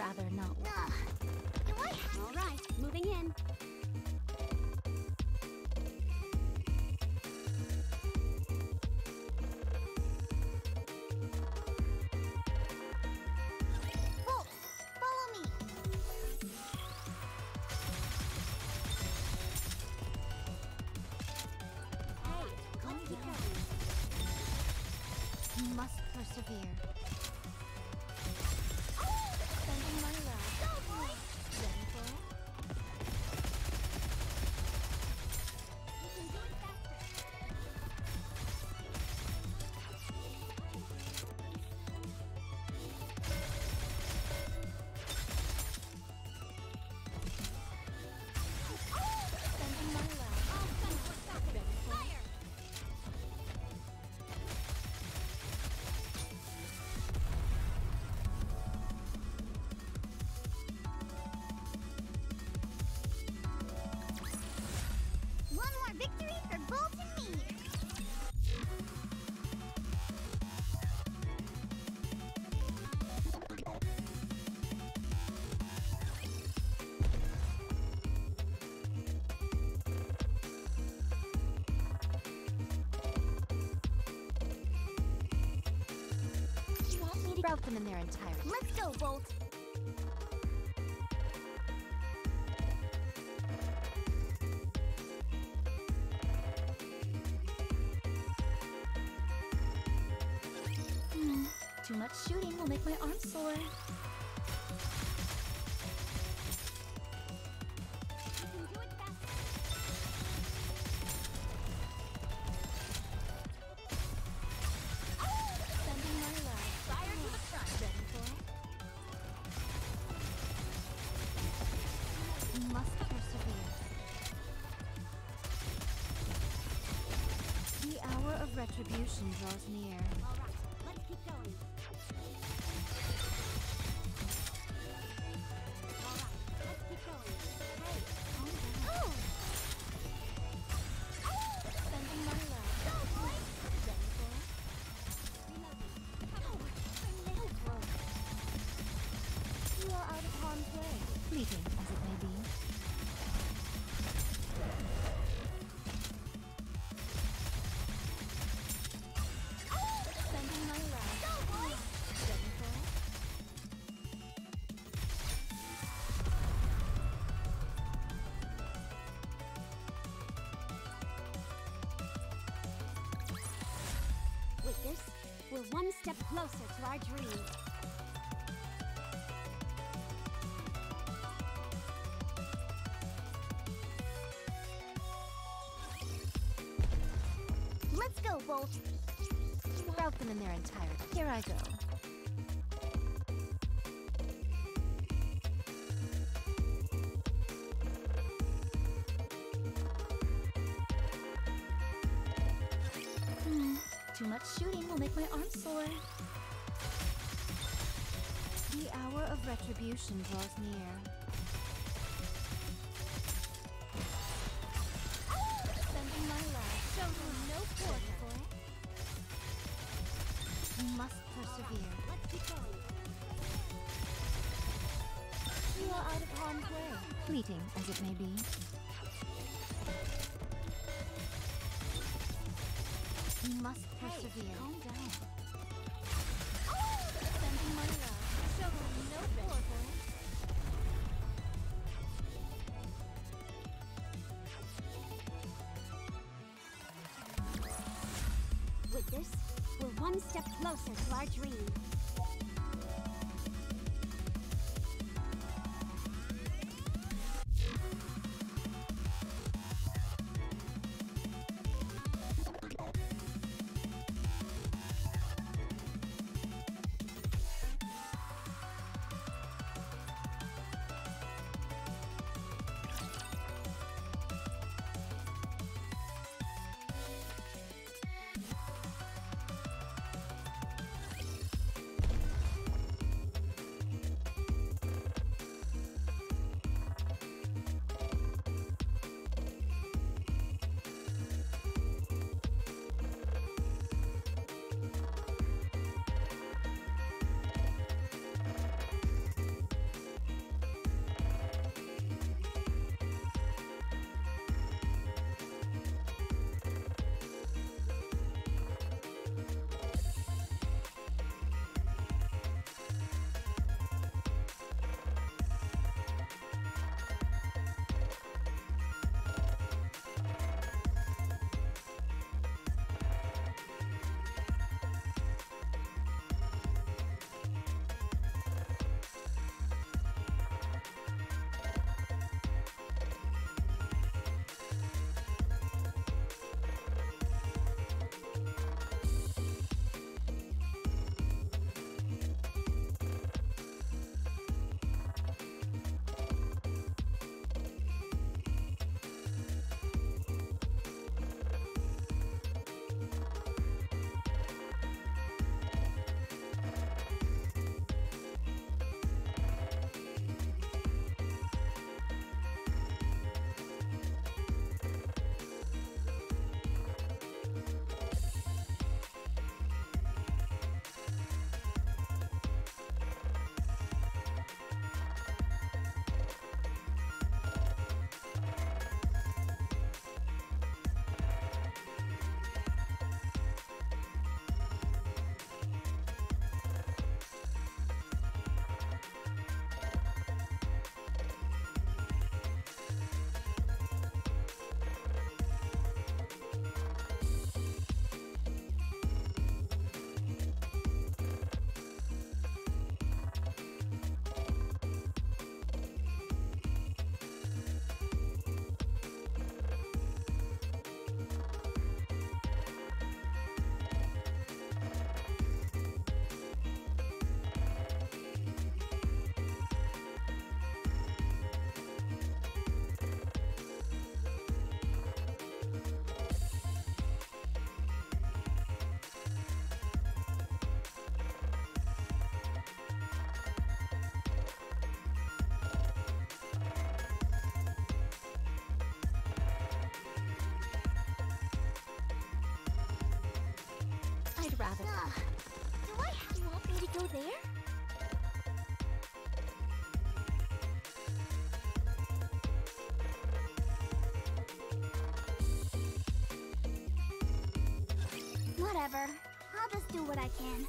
Rather not. Ugh. Do I have All right, moving in. Bolt, follow victory for Bolt and me. You want me to route them in their entirety? Let's go, Bolt. Retribution draws near. We're one step closer to our dream. Let's go, Bolt. Route them in their entirety. Here I go. Retribution draws near. Sending my love. Show them no quarter. You must persevere. Let's. You are out of harm's way. Fleeting as it may be. One step closer to our dream. I'd rather. Do I have you want me to go there? Whatever. I'll just do what I can.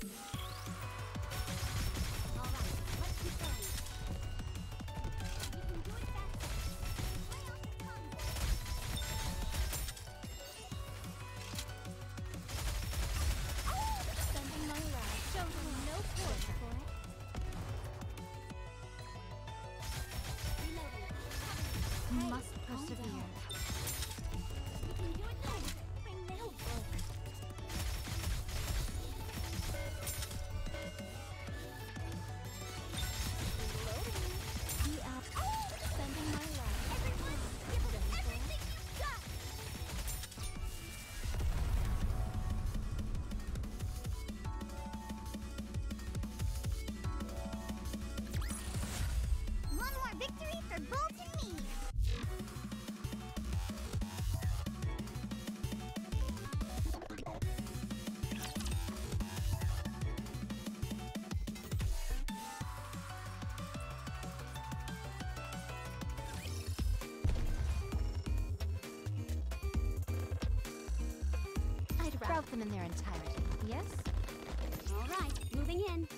Help them in their entirety, yes? All right, moving in.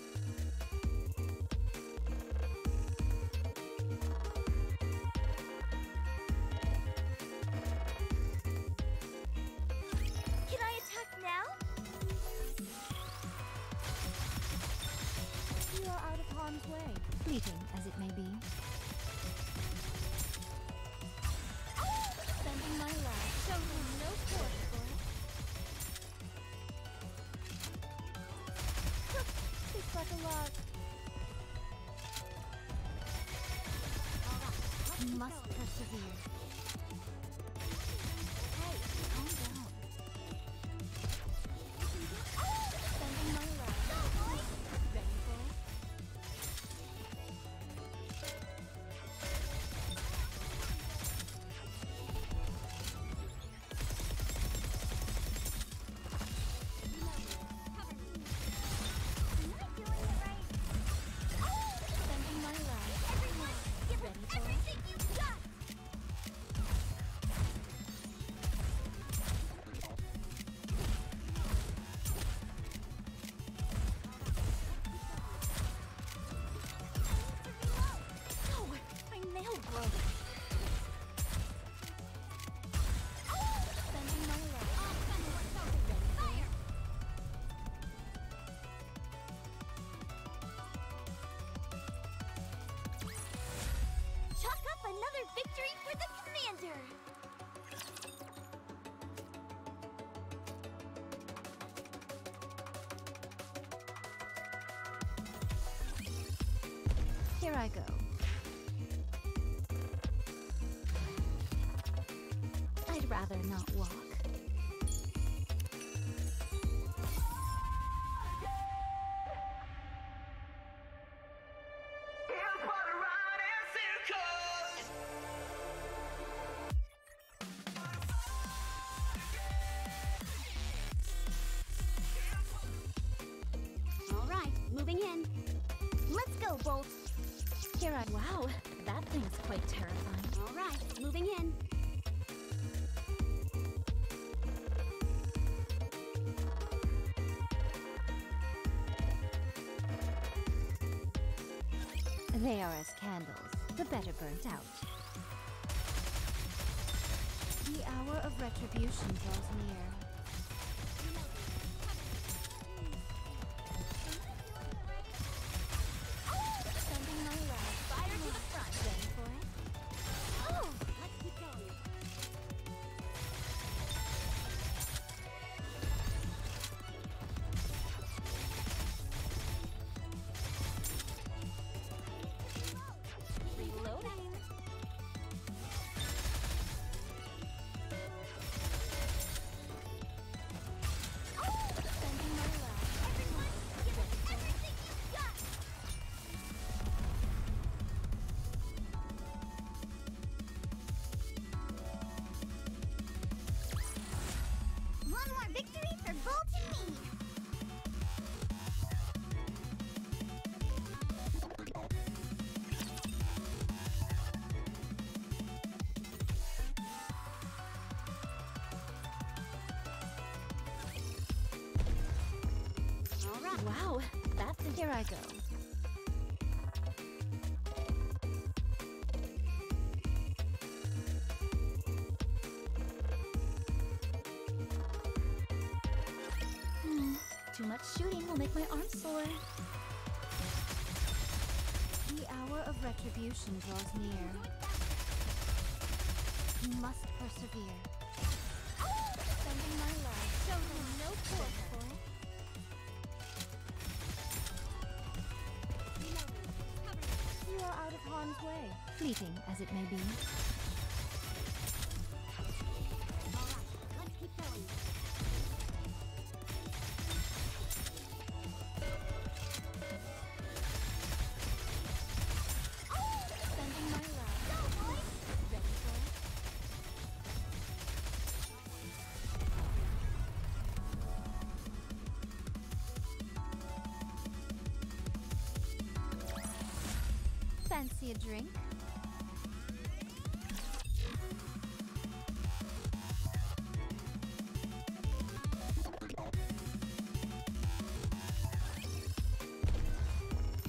Here I go. Wow, that thing's quite terrifying. All right, moving in. They are as candles, the better burnt out. The hour of retribution draws near. My arms sore. The hour of retribution draws near. You must persevere. Sending my love. Show them no quarter. You are out of harm's way, fleeting as it may be. Fancy a drink?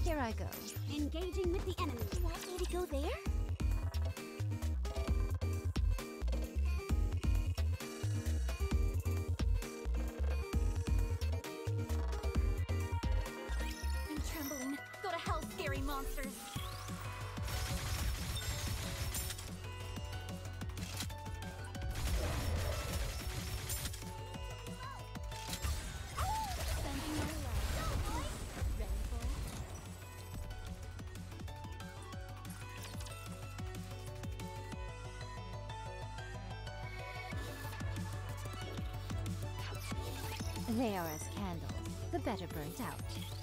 Here I go. Engaging with the enemy. You want me to go there? I'm trembling. Go to hell, scary monsters. They are as candles, the better burnt out.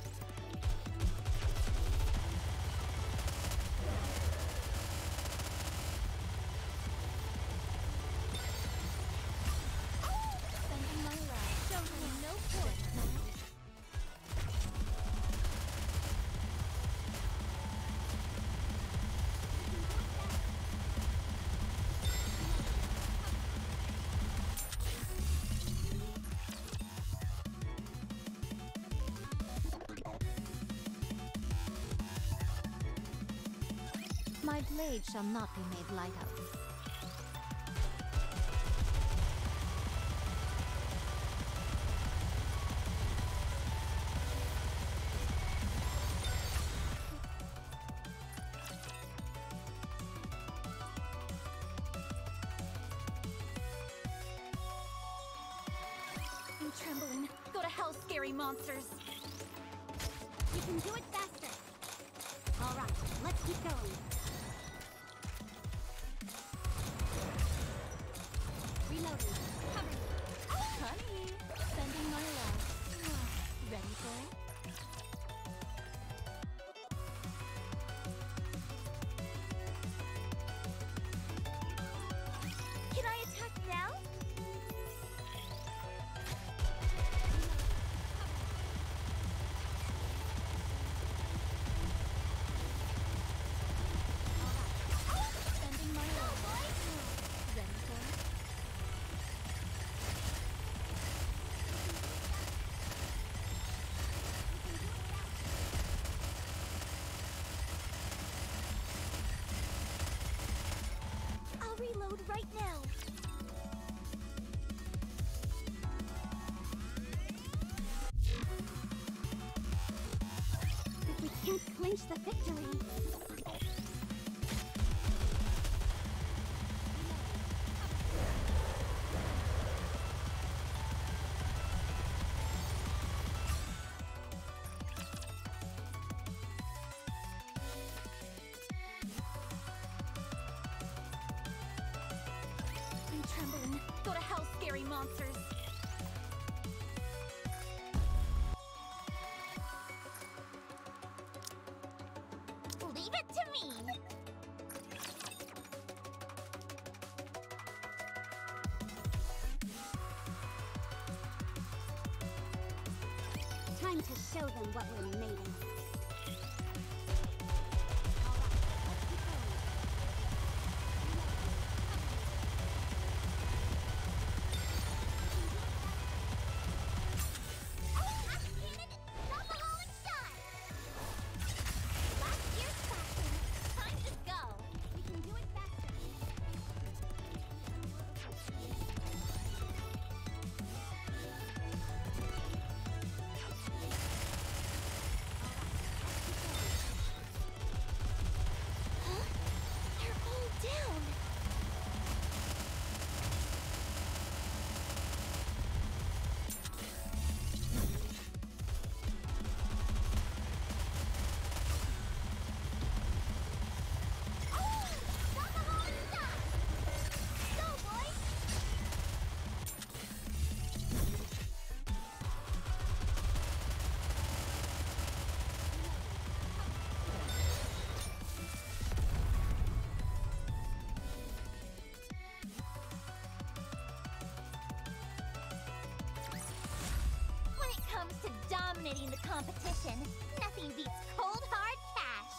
My shall not be made light of. Reload right now. If we can't clinch the victory. Dominating the competition. Nothing beats cold hard cash.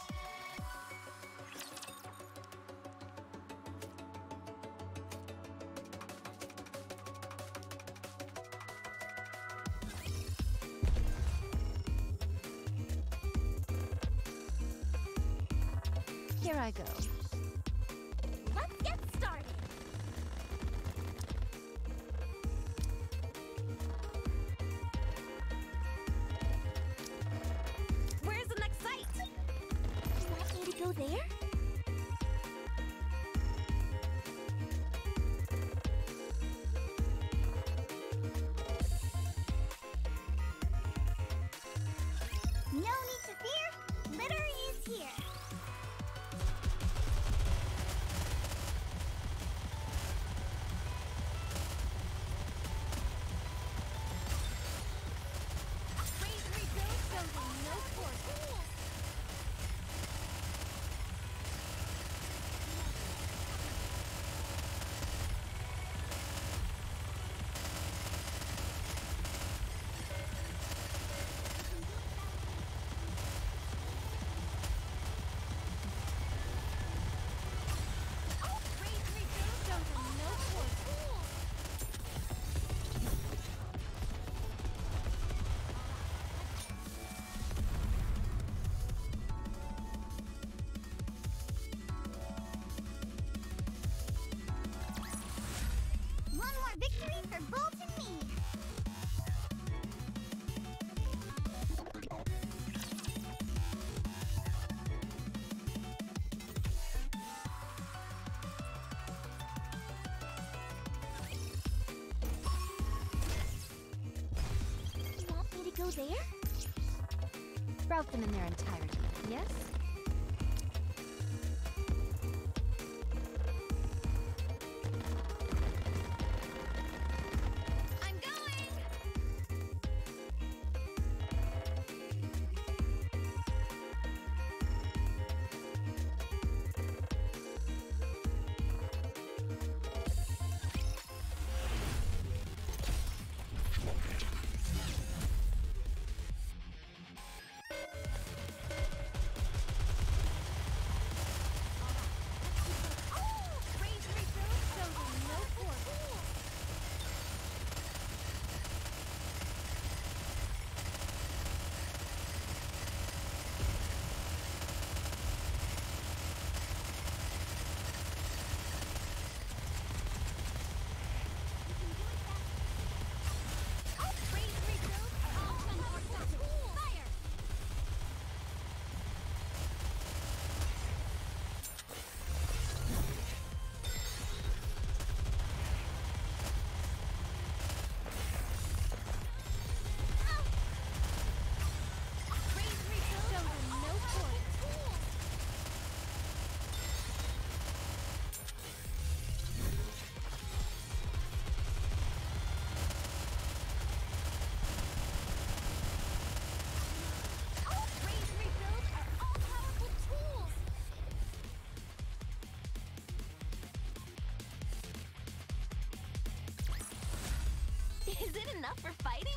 Here I go. There? Route them in their entirety, yes? Is it enough for fighting?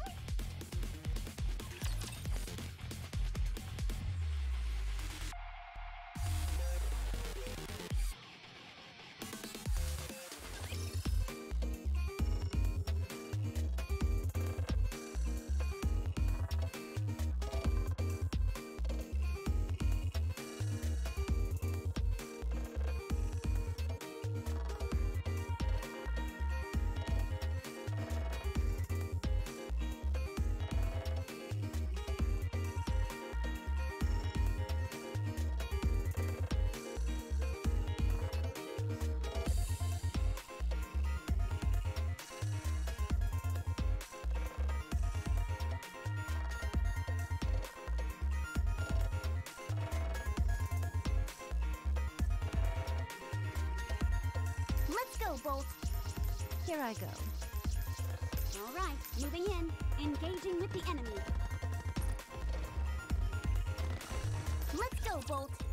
Let's go, Bolt. Here I go. All right, moving in, engaging with the enemy. Let's go, Bolt.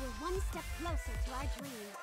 We're one step closer to our dream.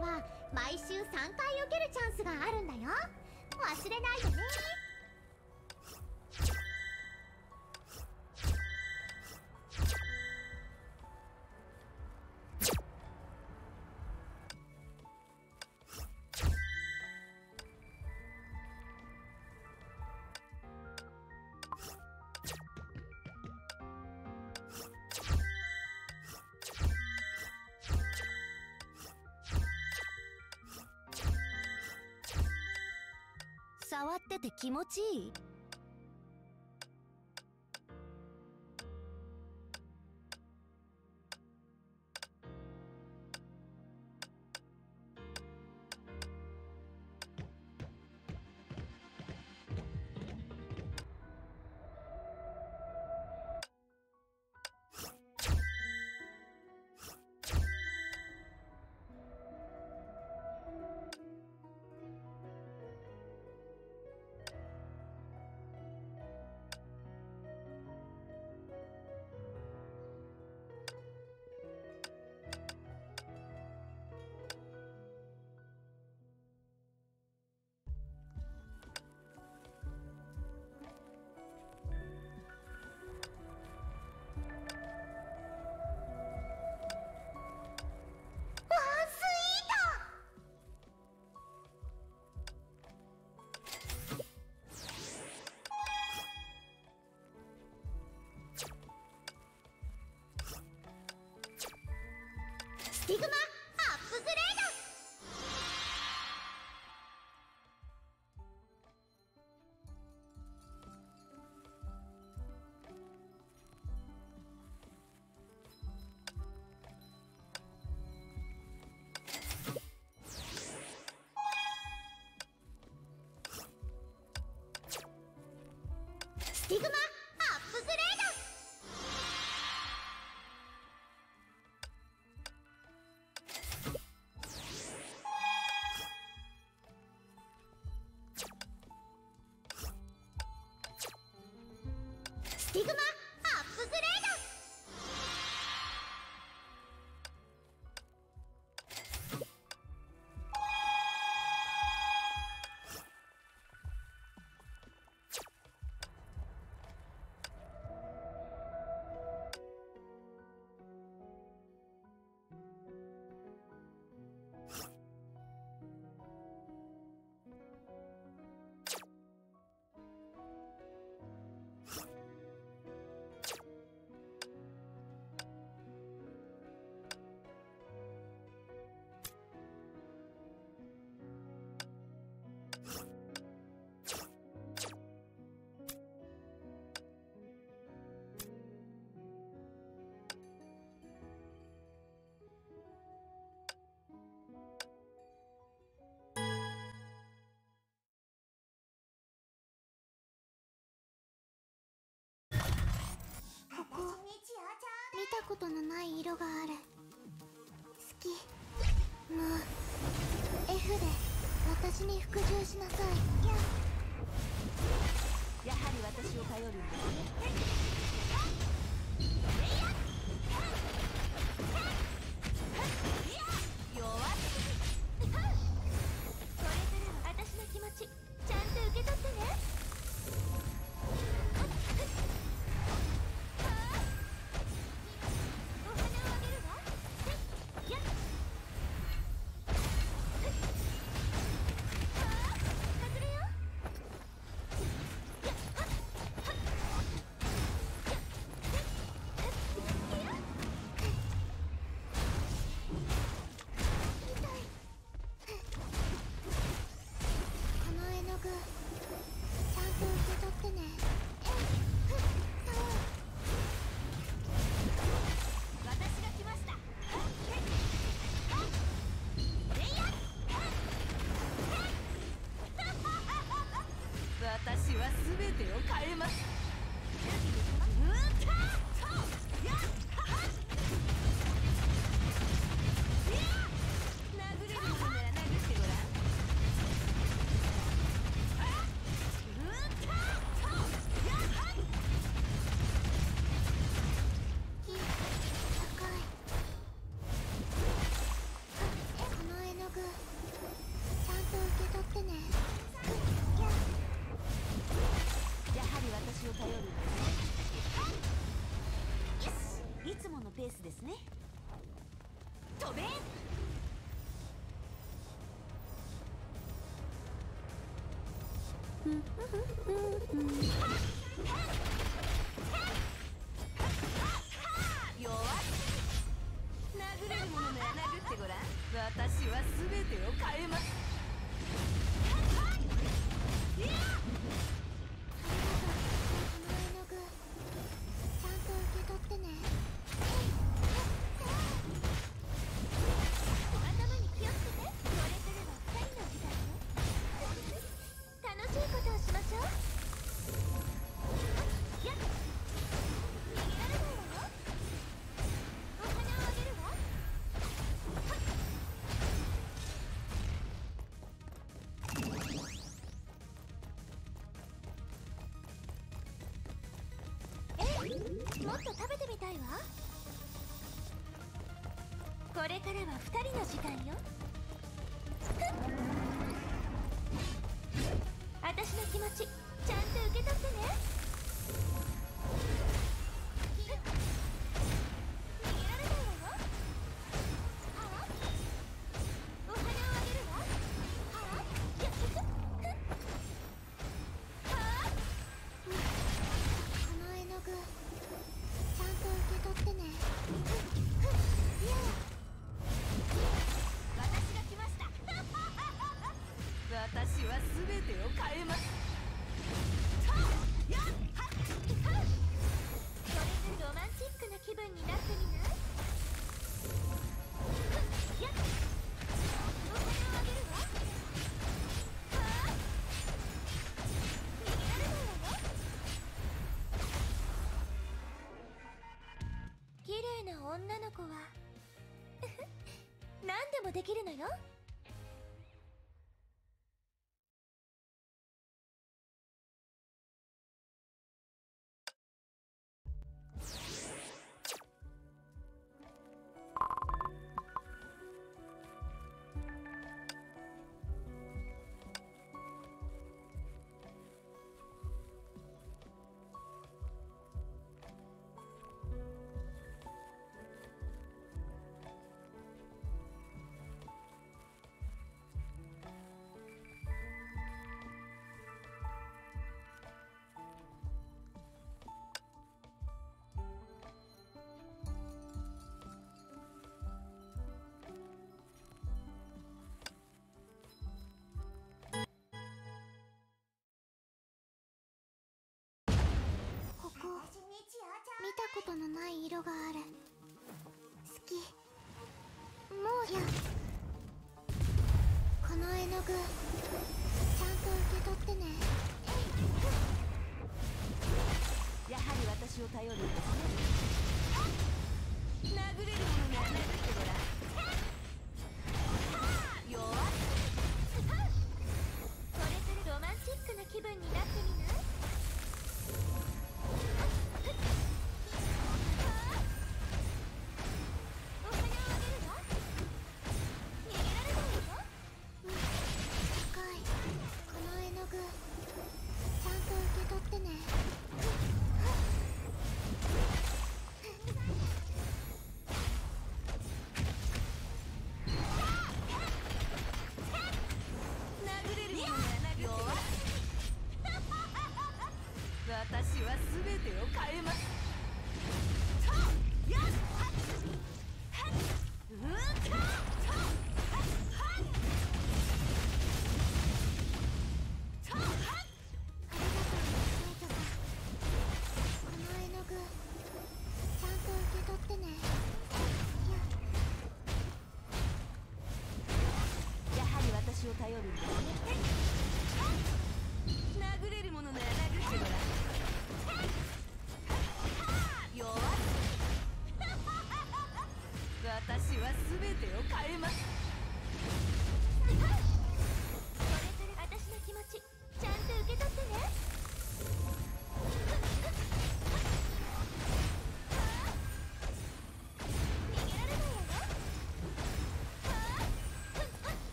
は毎週3回受けるチャンスがあるんだよ。忘れないでね。気持ちいい？ィグマことのない色がある。好き。もう。F で。私に服従しなさい。ややはり私を頼るんですね。べてをれからは2人の時間よ。私の気持ち。女の子は。何でもできるのよ。色がある。好き。もう。や。この絵の具ちゃんと受け取ってね。やはり私を頼るんですね殴れるもの殴ってごらん。弱これからロマンチックな気分になってみ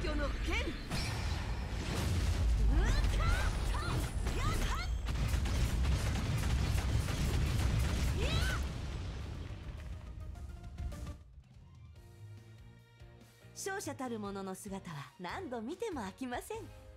廃墟の剣勝者たる者の姿は何度見ても飽きません。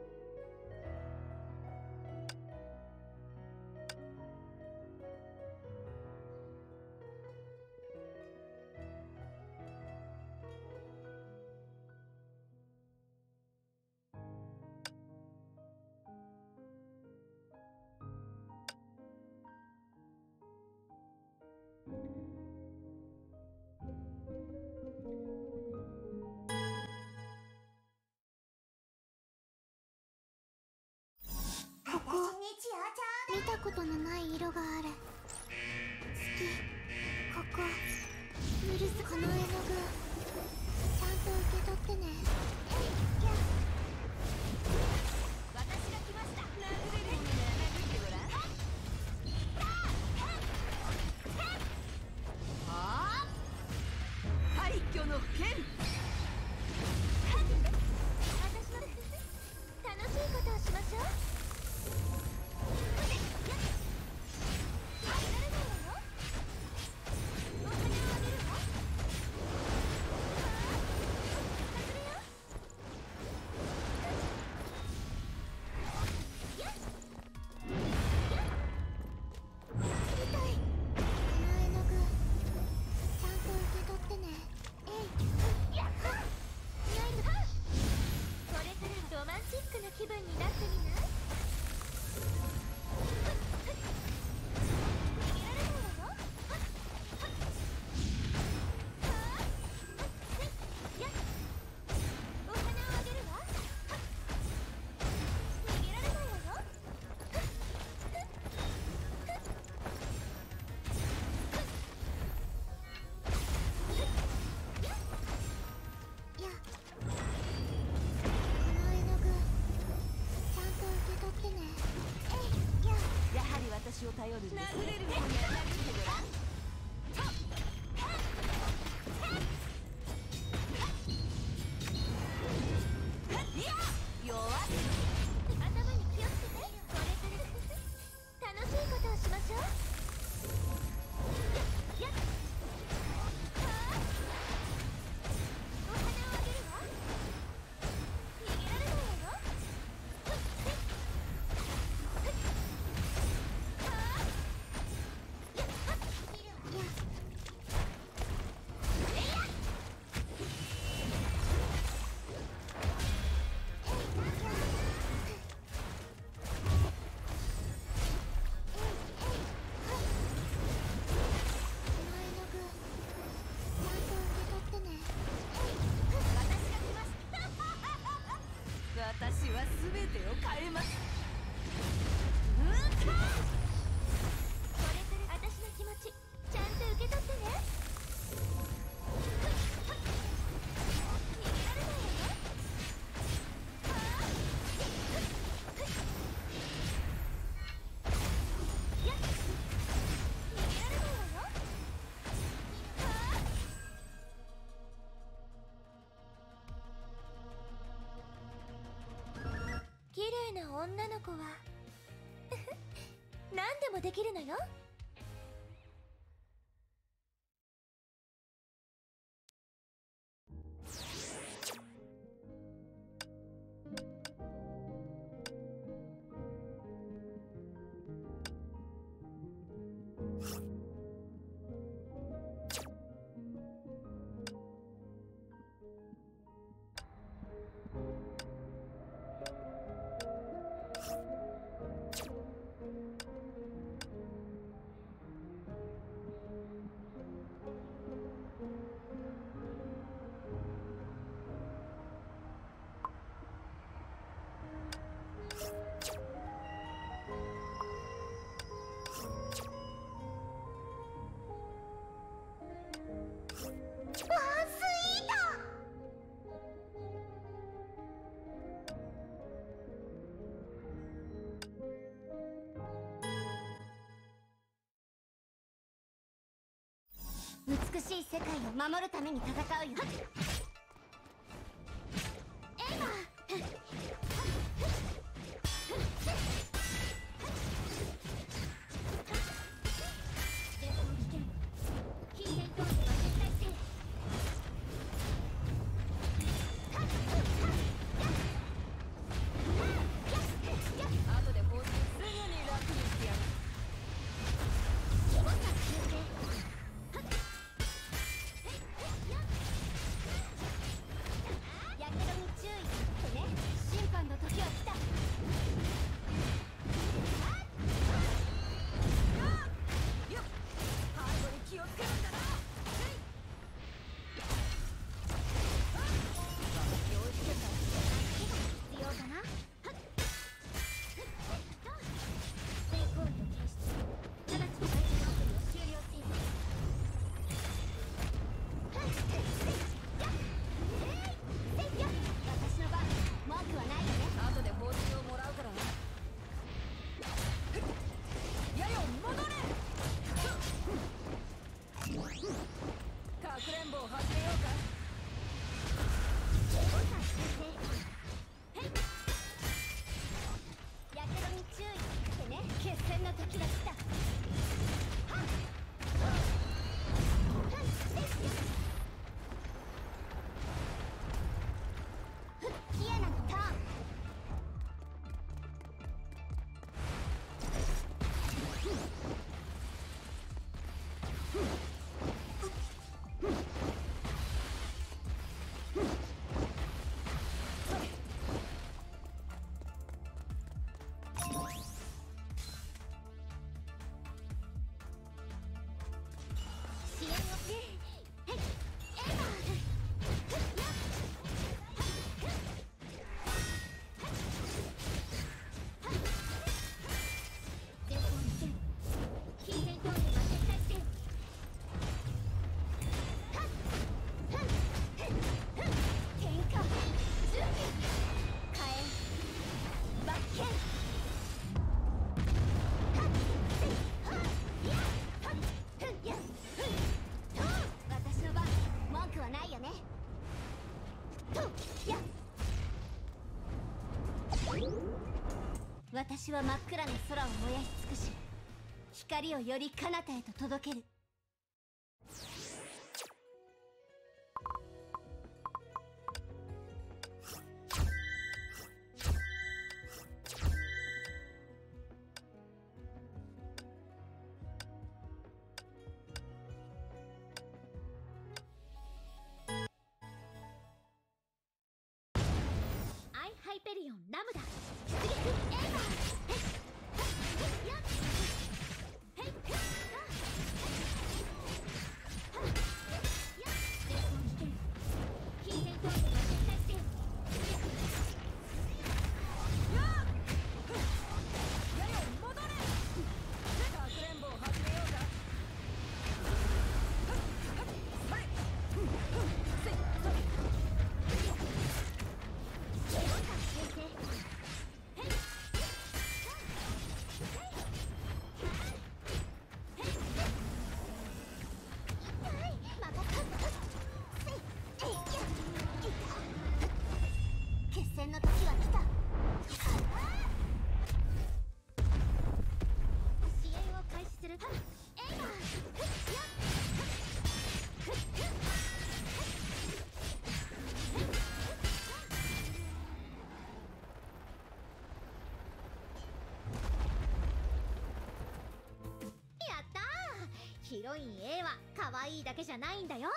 ここ見たことのない色がある。好き。ここ。許すこの絵の具。ちゃんと受け取ってね。はあ廃墟の剣てよか女の子は。何でもできるのよ。美しい世界を守るために戦うよ。私は真っ暗な空を燃やし尽くし光をより彼方へと届ける。ロイン A は可愛いだけじゃないんだよ。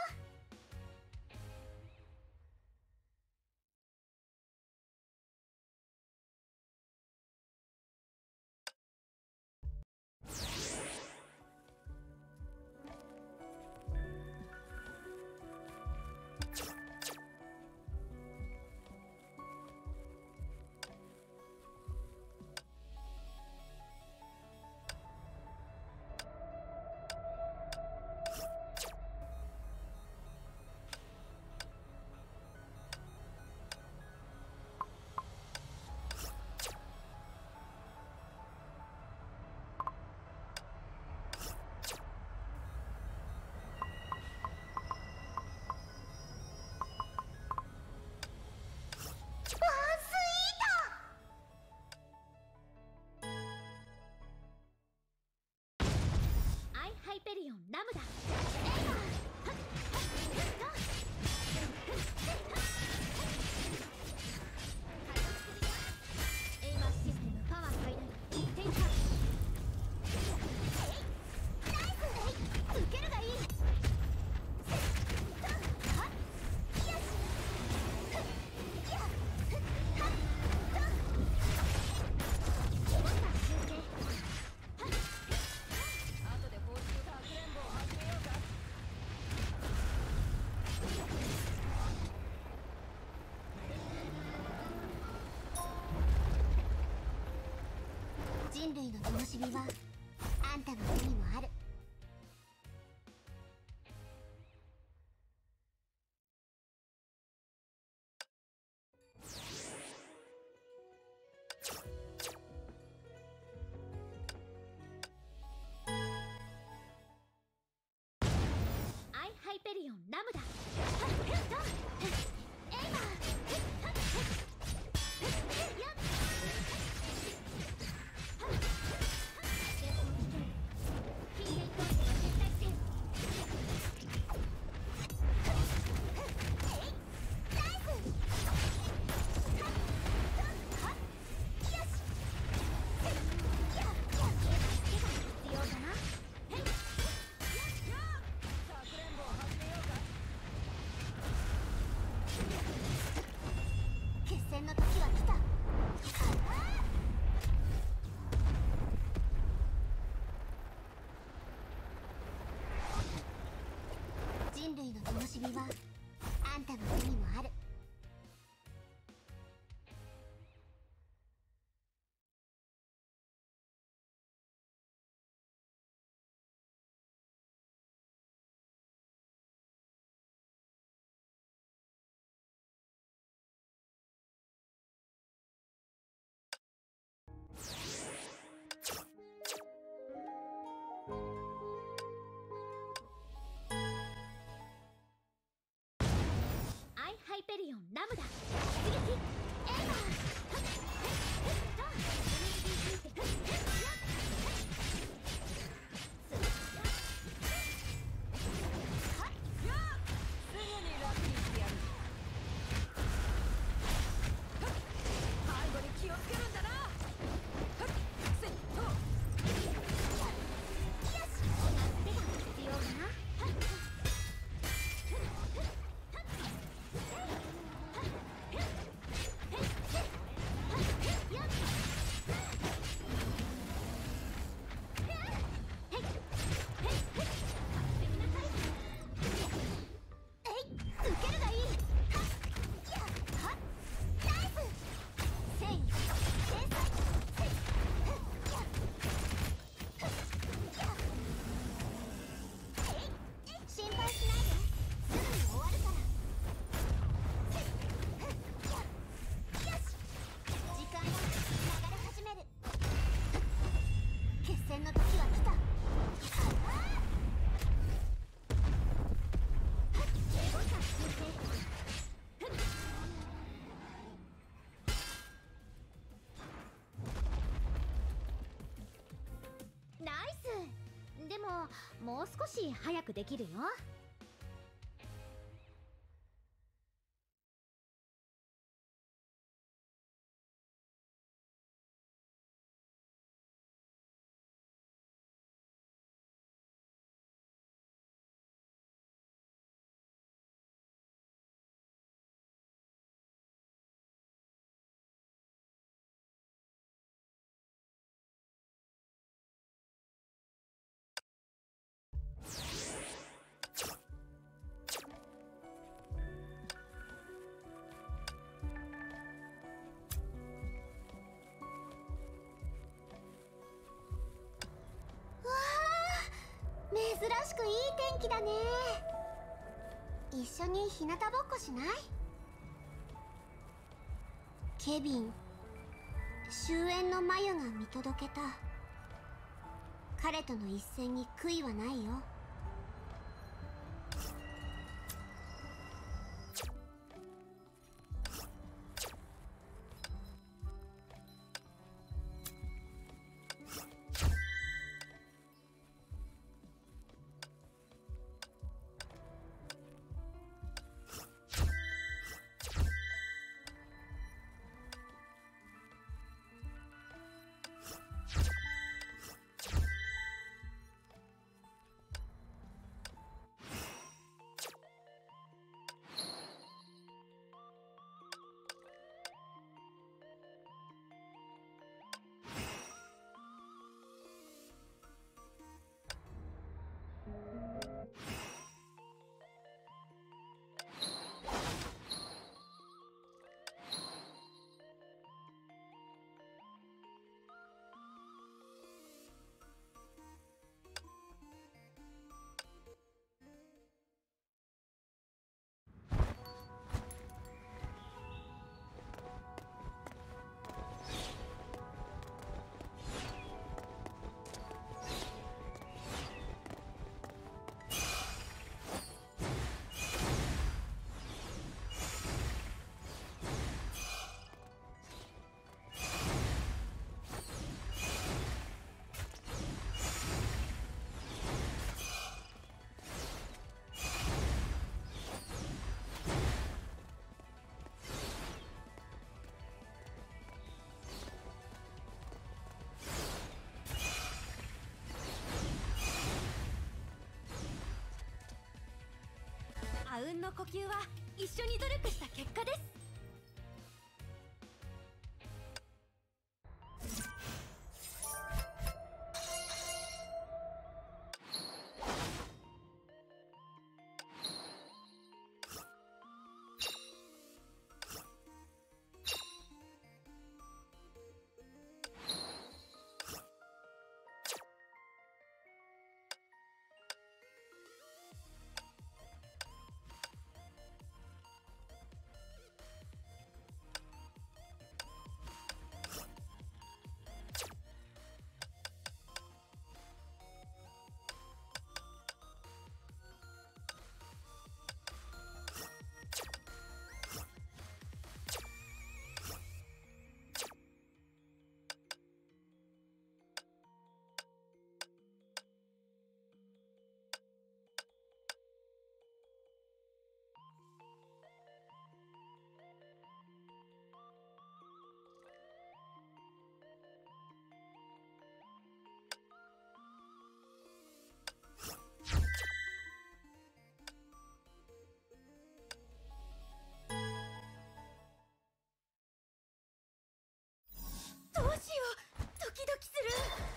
人類の灯火はしみはハイペリオンラムダ。もう少し早くできるよ。くいい天気だね。一緒に日向ぼっこしない？ケビン終焉の眉が見届けた。彼との一戦に悔いはないよ。呼吸は一緒に努力した結果です。ドキする。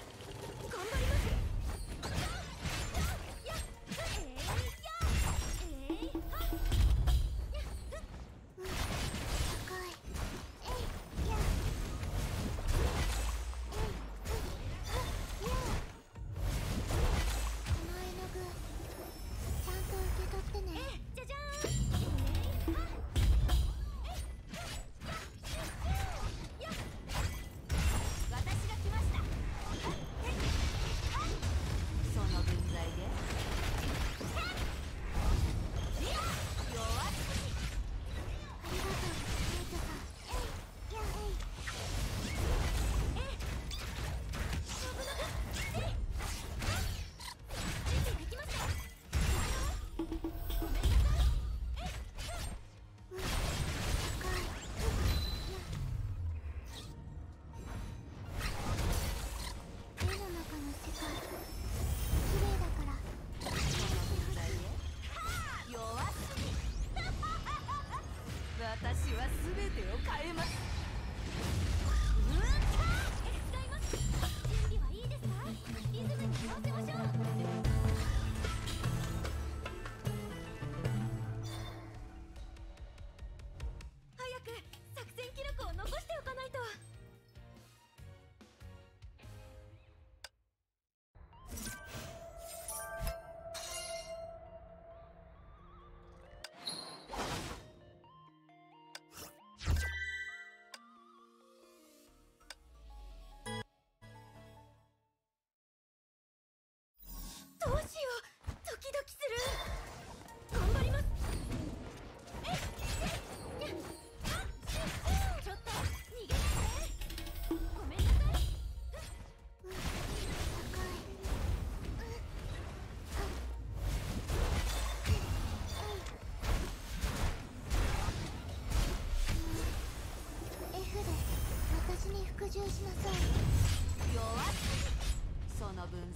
全てを変えます。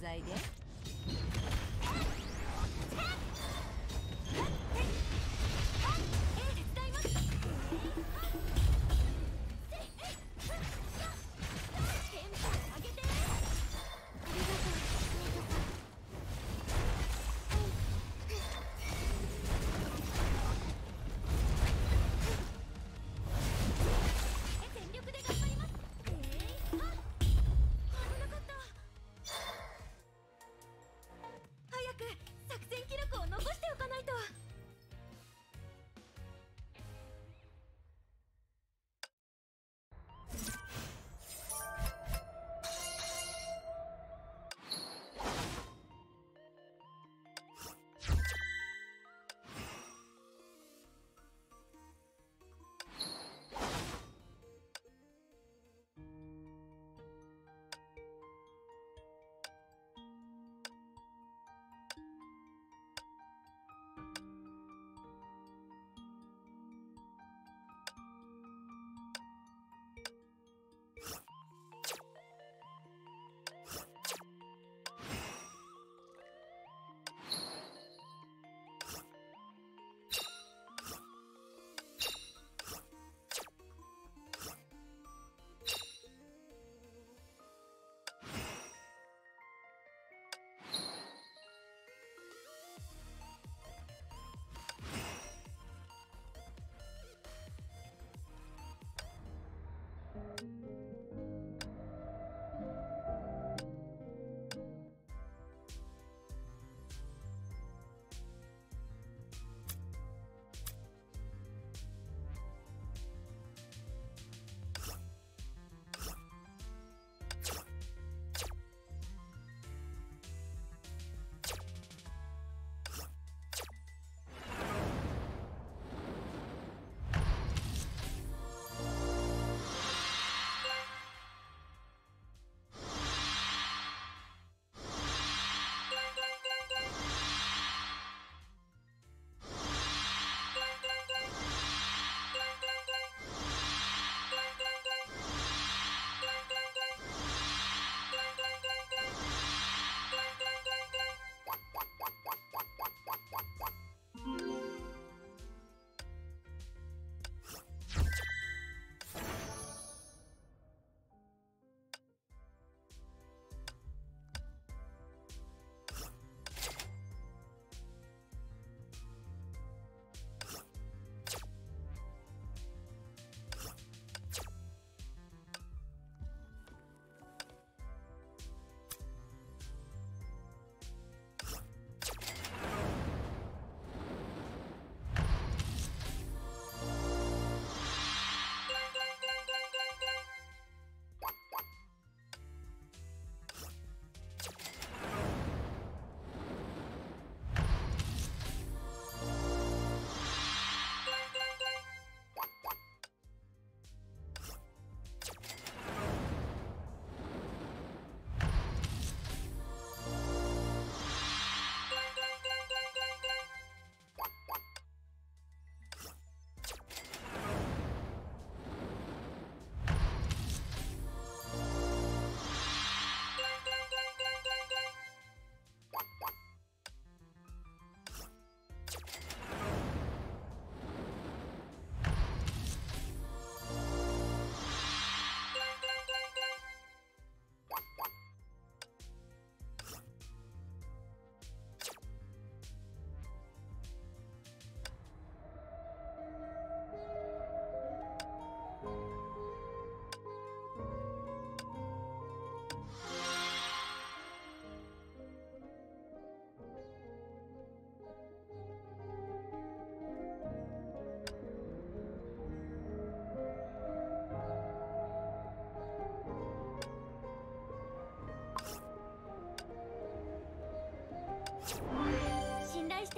の分際で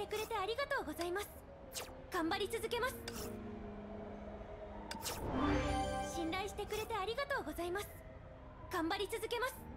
てくれてありがとうございます。頑張り続けます。信頼してくれてありがとうございます。頑張り続けます。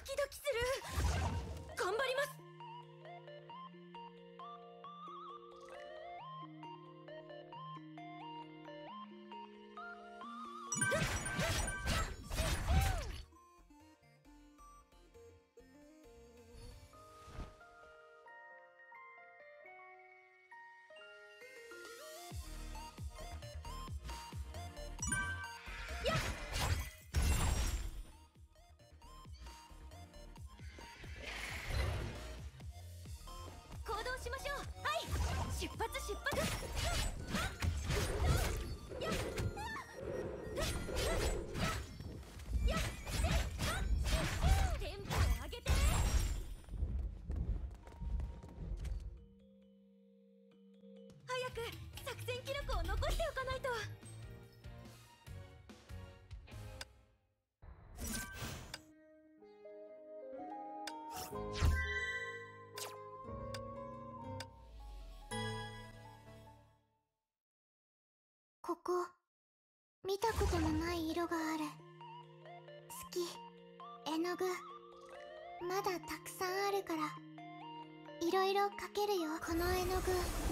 ドキドキする。しましょう。はい。出発出発。こ。こ見たことのない色がある。好き。絵の具。まだたくさんあるから。いろいろ描けるよ。この絵の具。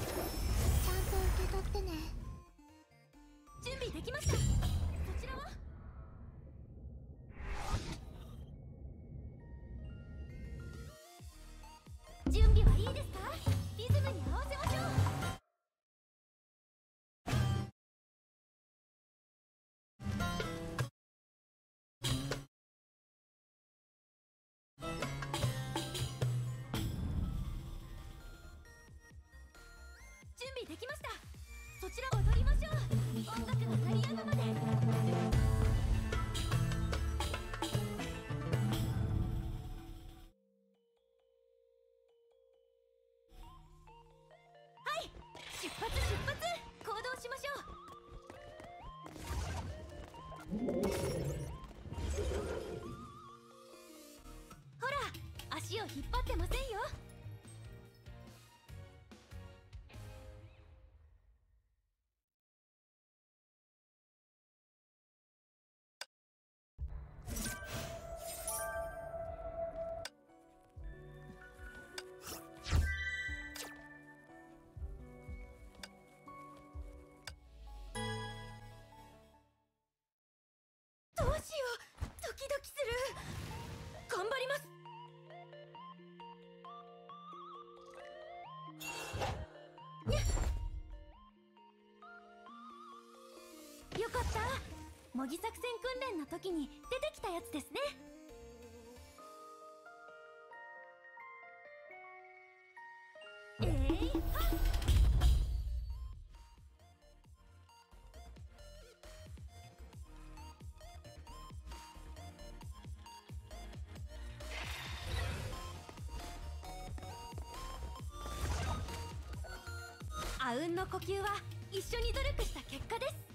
足を引っ張ってませんよ。模擬作戦訓練の時に出てきたやつですね。えー、はっ。あうんの呼吸は一緒に努力した結果です。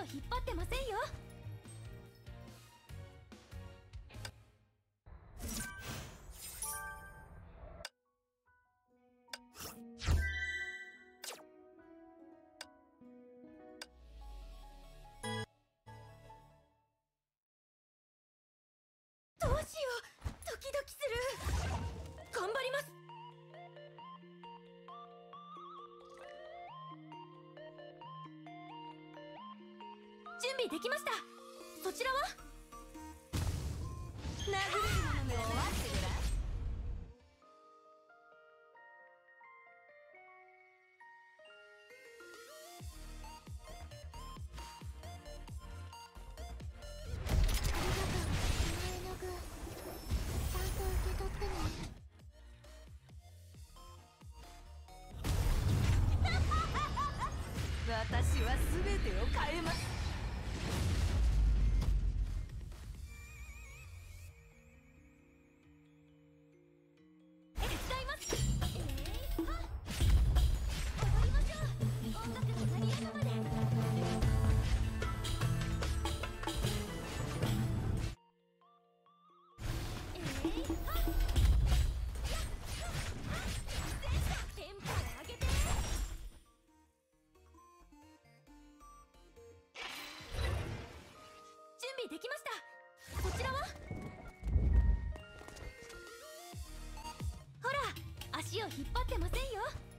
を引っ張ってませんよ。できました。そちらは？殴るのを待ってごらん 私は全てを変えます。足を引っ張ってませんよ。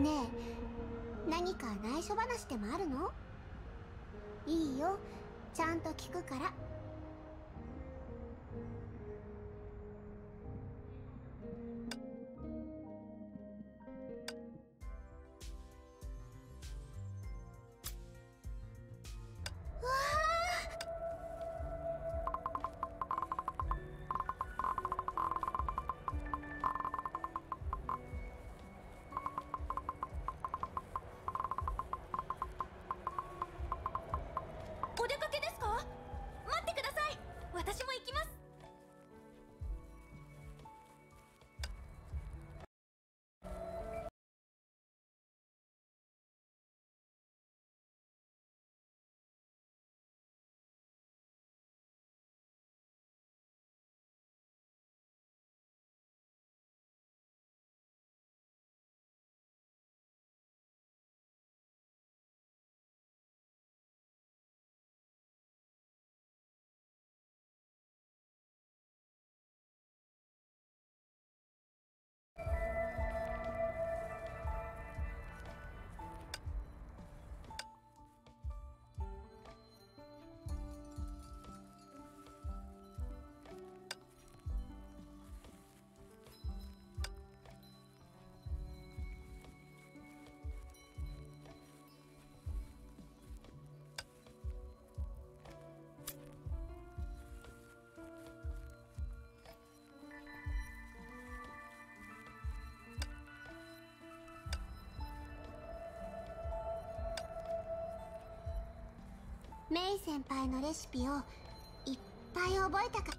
ねえ何か内緒話でもあるの？いいよちゃんと聞くから。メイ先輩のレシピをいっぱい覚えたか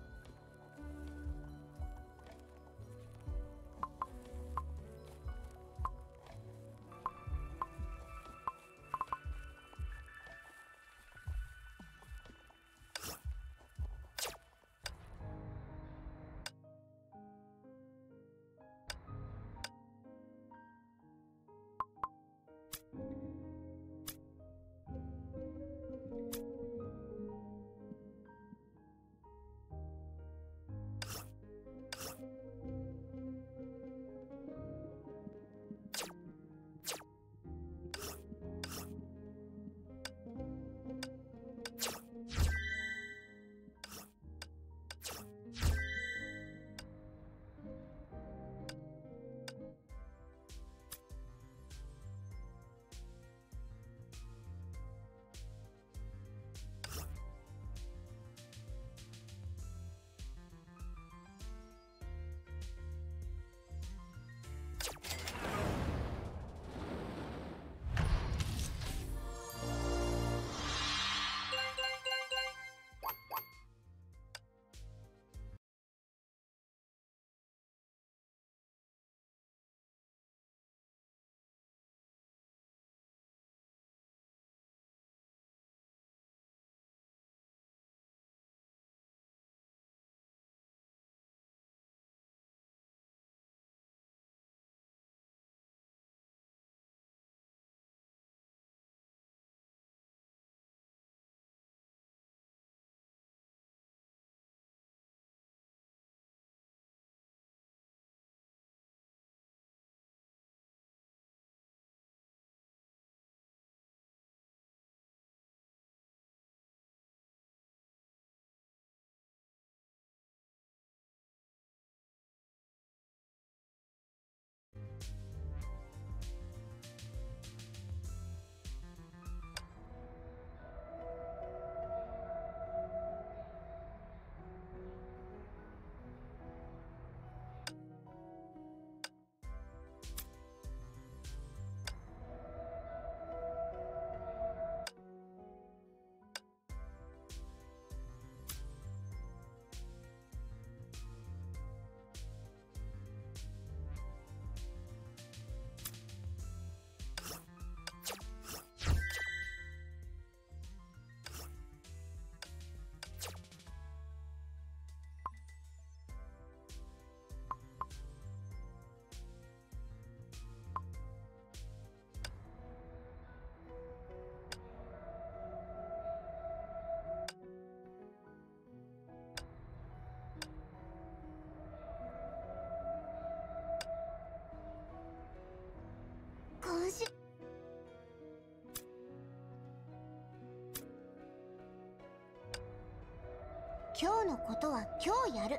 今日のことは今日やる。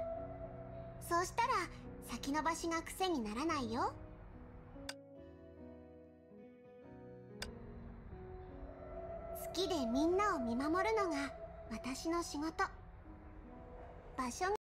そうしたら先延ばしが癖にならないよ。好きでみんなを見守るのが私の仕事。場所が「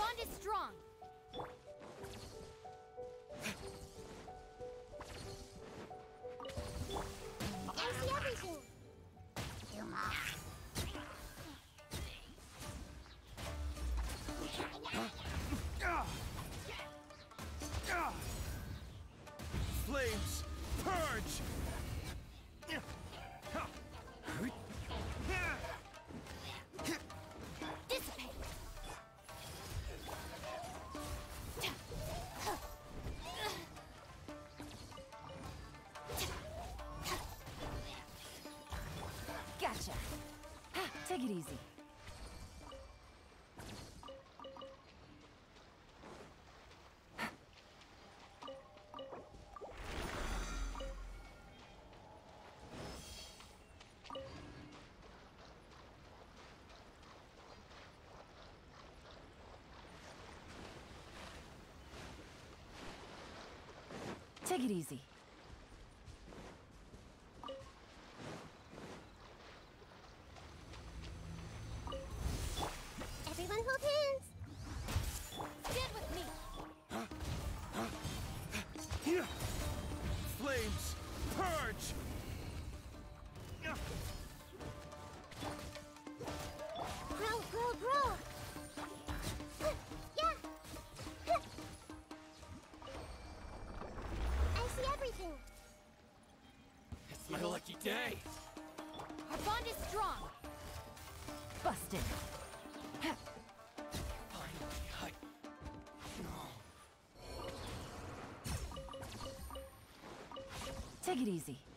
bond is strong!" Take it easy. Take it easy. Lucky day. Our bond is strong. Busted. Finally. Take it easy.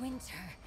Winter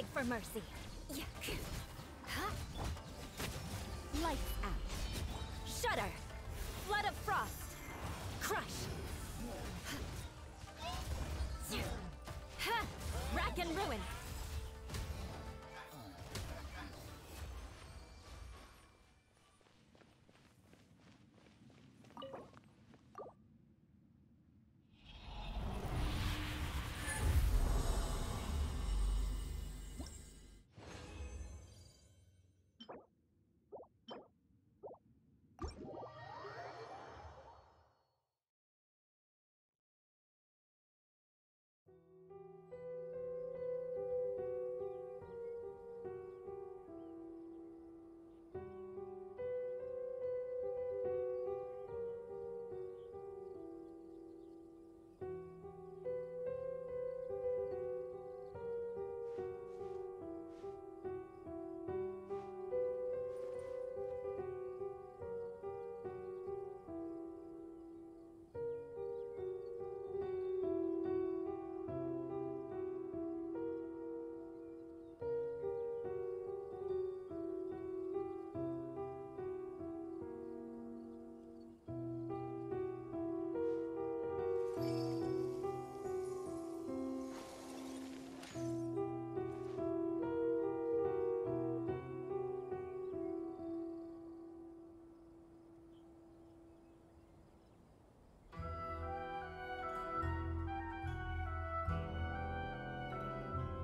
Beg for mercy. Yeah.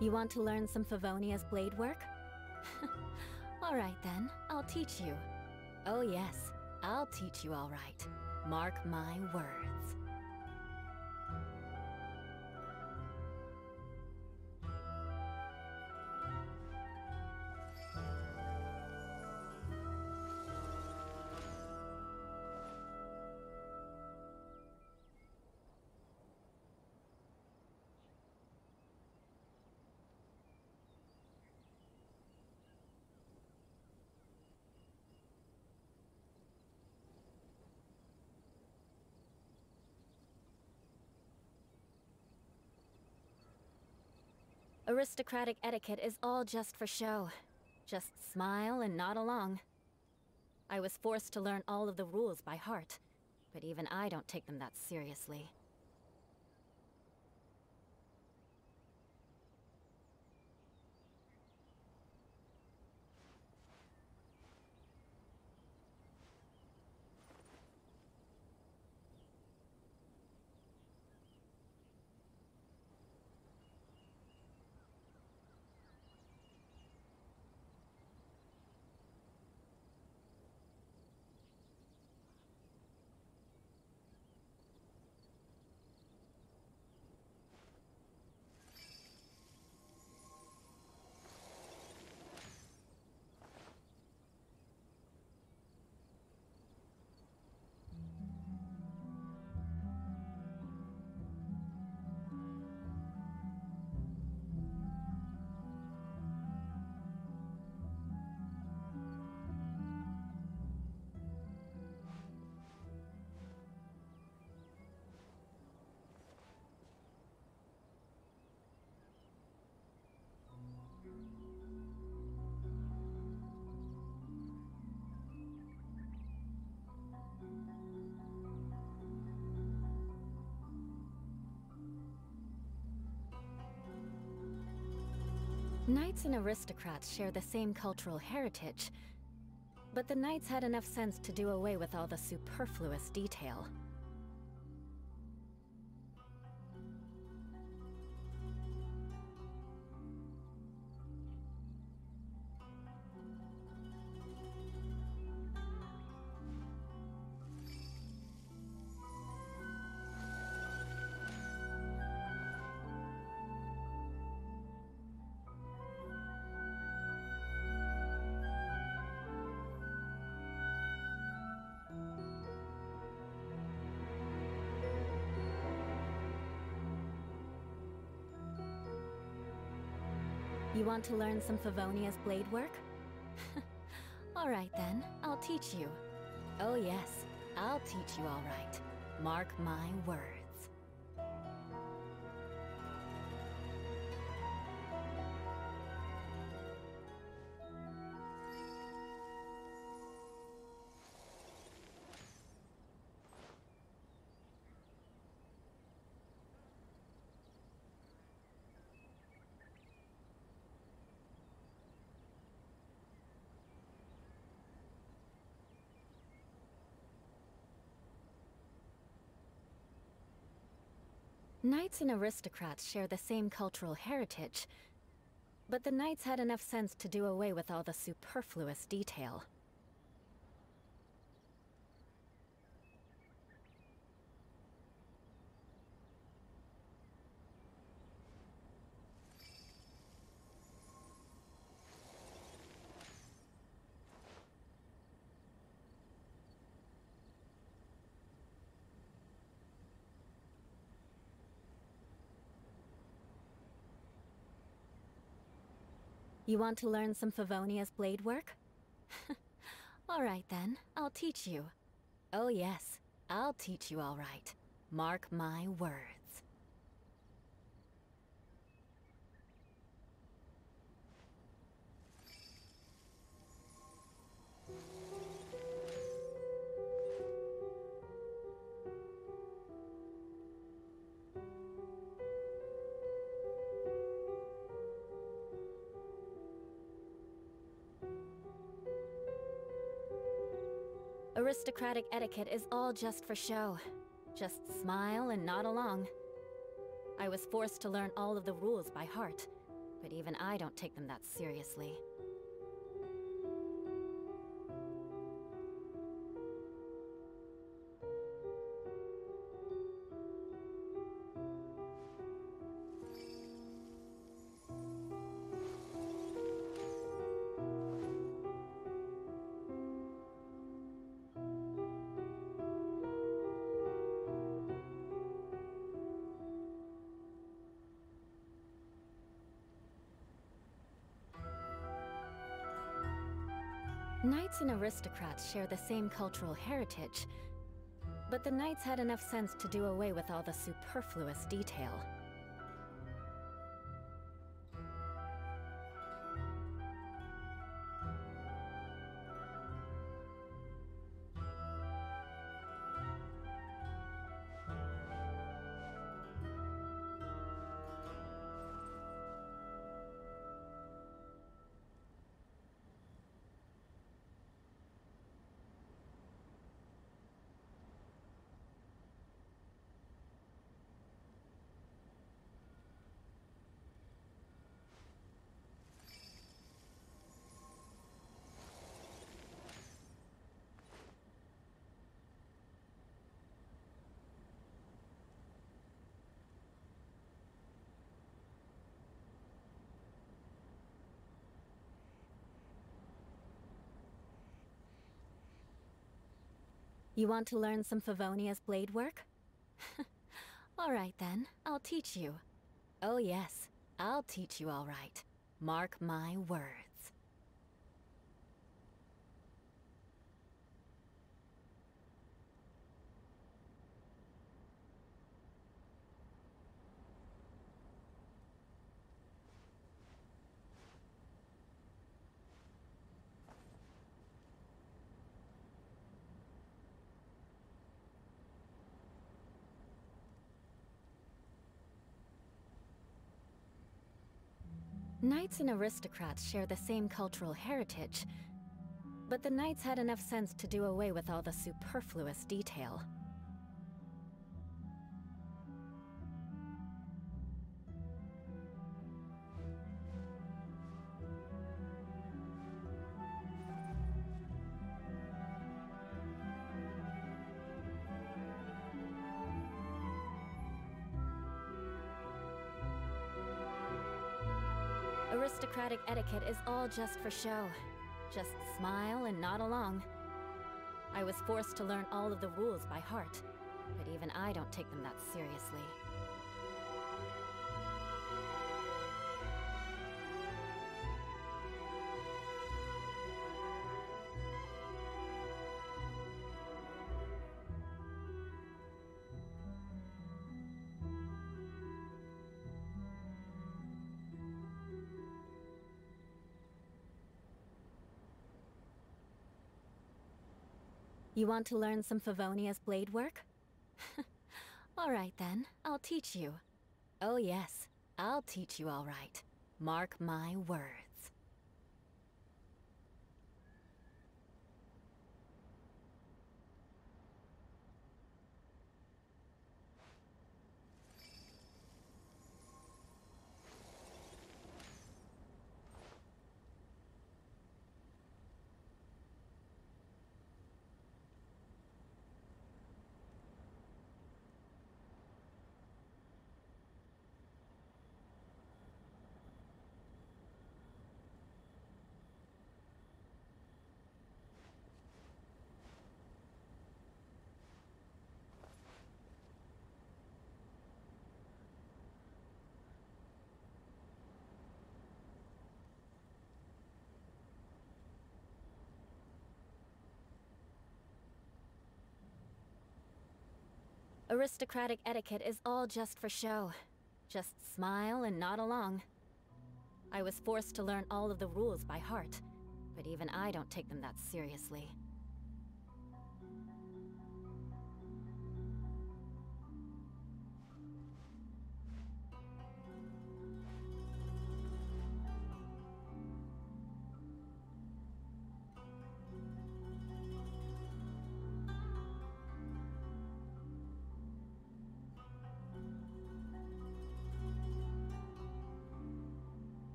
You want to learn some Favonius blade work? Alright then, I'll teach you. Oh yes, I'll teach you alright. Mark my words. Aristocratic etiquette is all just for show. Just smile and nod along. I was forced to learn all of the rules by heart, but even I don't take them that seriously. Knights and aristocrats share the same cultural heritage, but the knights had enough sense to do away with all the superfluous detail. You want to learn some Favonius blade work? alright then, I'll teach you. Oh yes, I'll teach you alright. Mark my words. Knights and aristocrats share the same cultural heritage, but the knights had enough sense to do away with all the superfluous detail. You want to learn some Favonius blade work? alright then, I'll teach you. Oh yes, I'll teach you alright. Mark my words. Aristocratic etiquette is all just for show. Just smile and nod along. I was forced to learn all of the rules by heart, but even I don't take them that seriously. Knights and aristocrats share the same cultural heritage, but the knights had enough sense to do away with all the superfluous detail. You want to learn some Favonius blade work? all right then, I'll teach you. Oh yes, I'll teach you all right. Mark my words. Knights and aristocrats share the same cultural heritage, but the knights had enough sense to do away with all the superfluous detail. Etiquette is all just for show. Just smile and nod along. I was forced to learn all of the rules by heart, but even I don't take them that seriously. You want to learn some Favonius blade work? all right then, I'll teach you. Oh yes, I'll teach you all right. Mark my words. Aristocratic etiquette is all just for show. Just smile and nod along. I was forced to learn all of the rules by heart, but even I don't take them that seriously.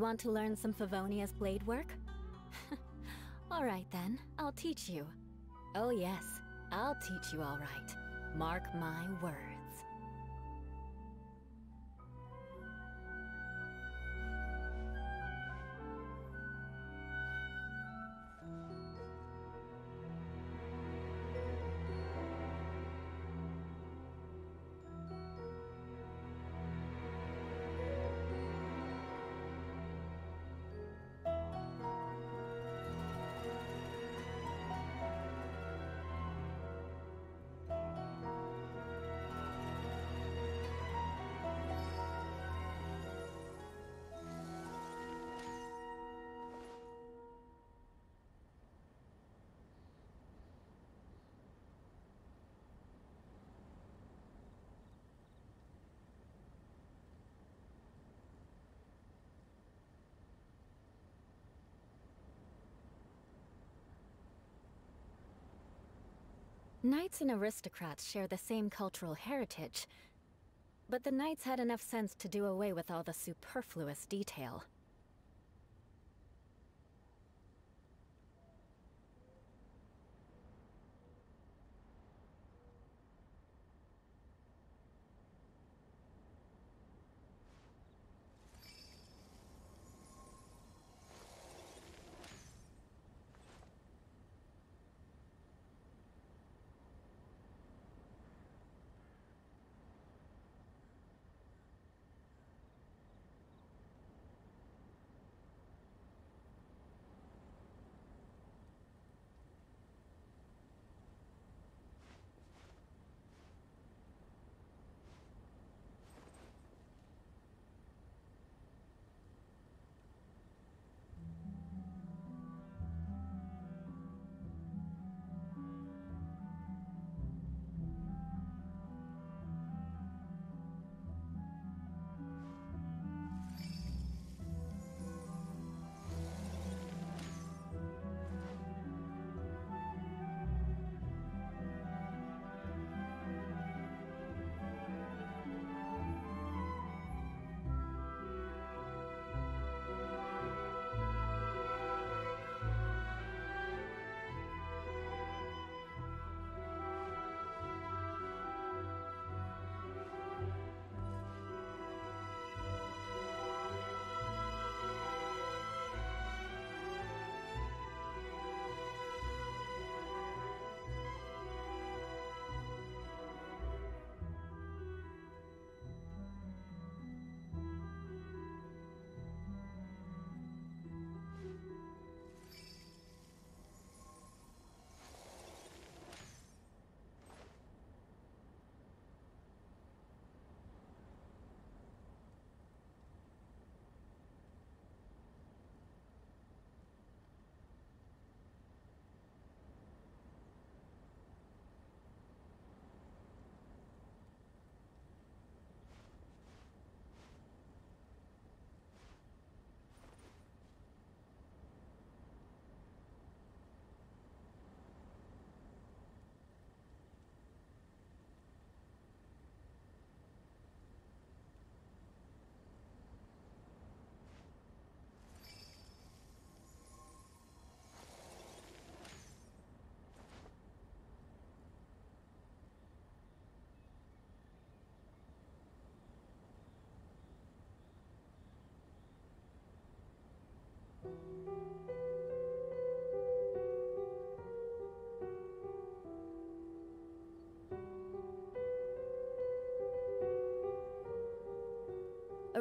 You want to learn some Favonius blade work? Alright then, I'll teach you. Oh yes, I'll teach you alright. Mark my words. Knights and aristocrats share the same cultural heritage, but the knights had enough sense to do away with all the superfluous detail.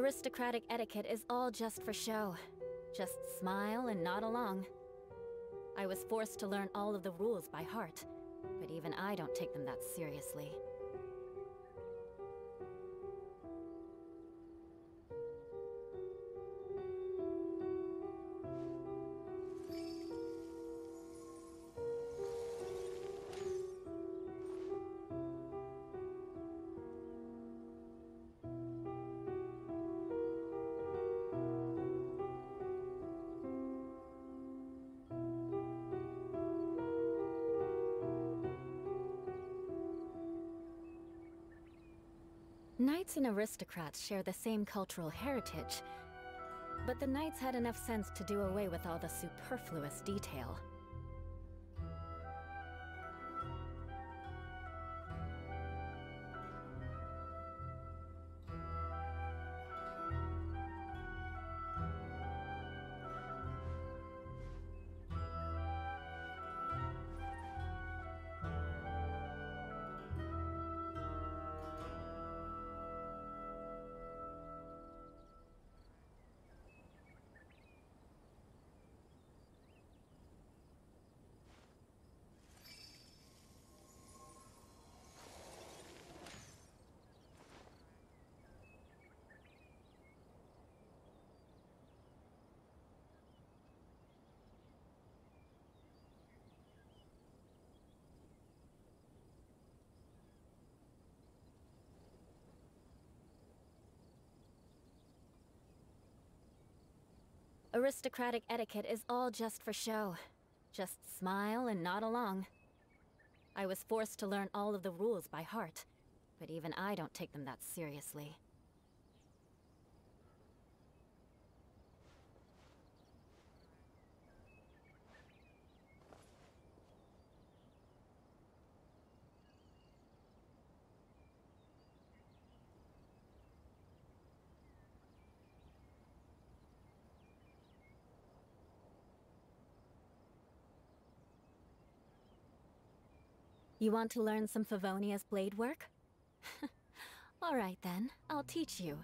Aristocratic etiquette is all just for show. Just smile and nod along. I was forced to learn all of the rules by heart, but even I don't take them that seriously. Knights and aristocrats share the same cultural heritage, But the Knights had enough sense to do away with all the superfluous detail. Aristocratic etiquette is all just for show. Just smile and nod along. I was forced to learn all of the rules by heart, but even I don't take them that seriously. You want to learn some Favonius blade work? Alright then, I'll teach you.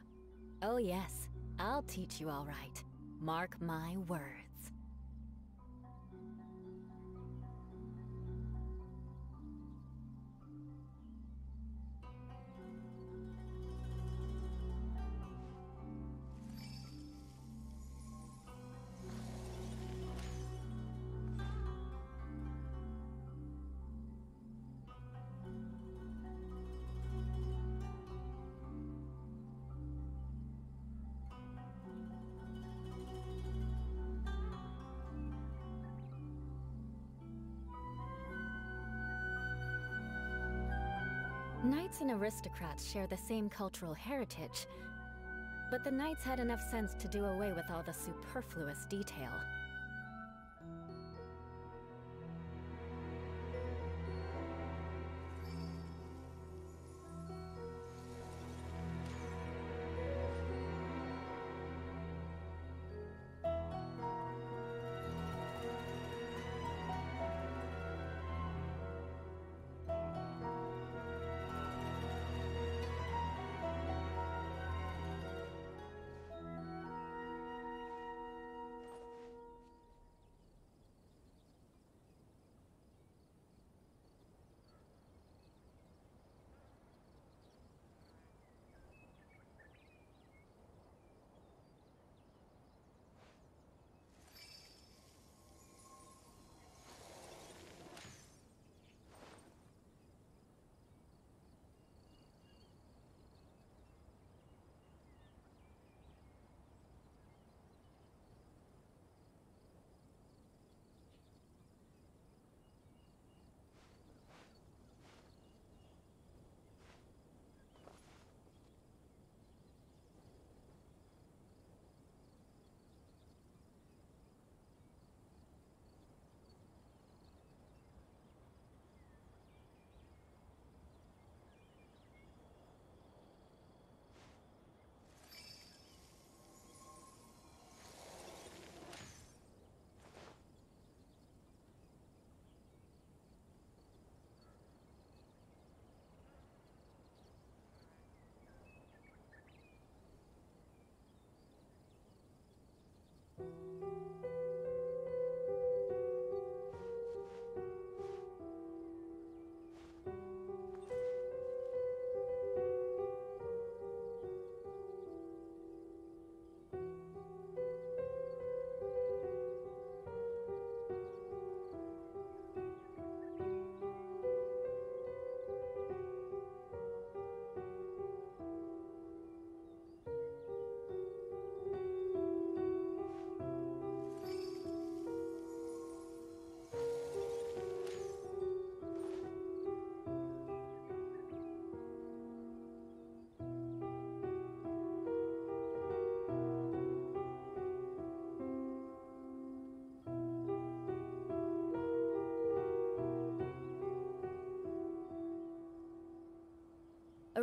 Oh yes, I'll teach you alright. Mark my words. Aristocrats share the same cultural heritage, but the Knights had enough sense to do away with all the superfluous detail.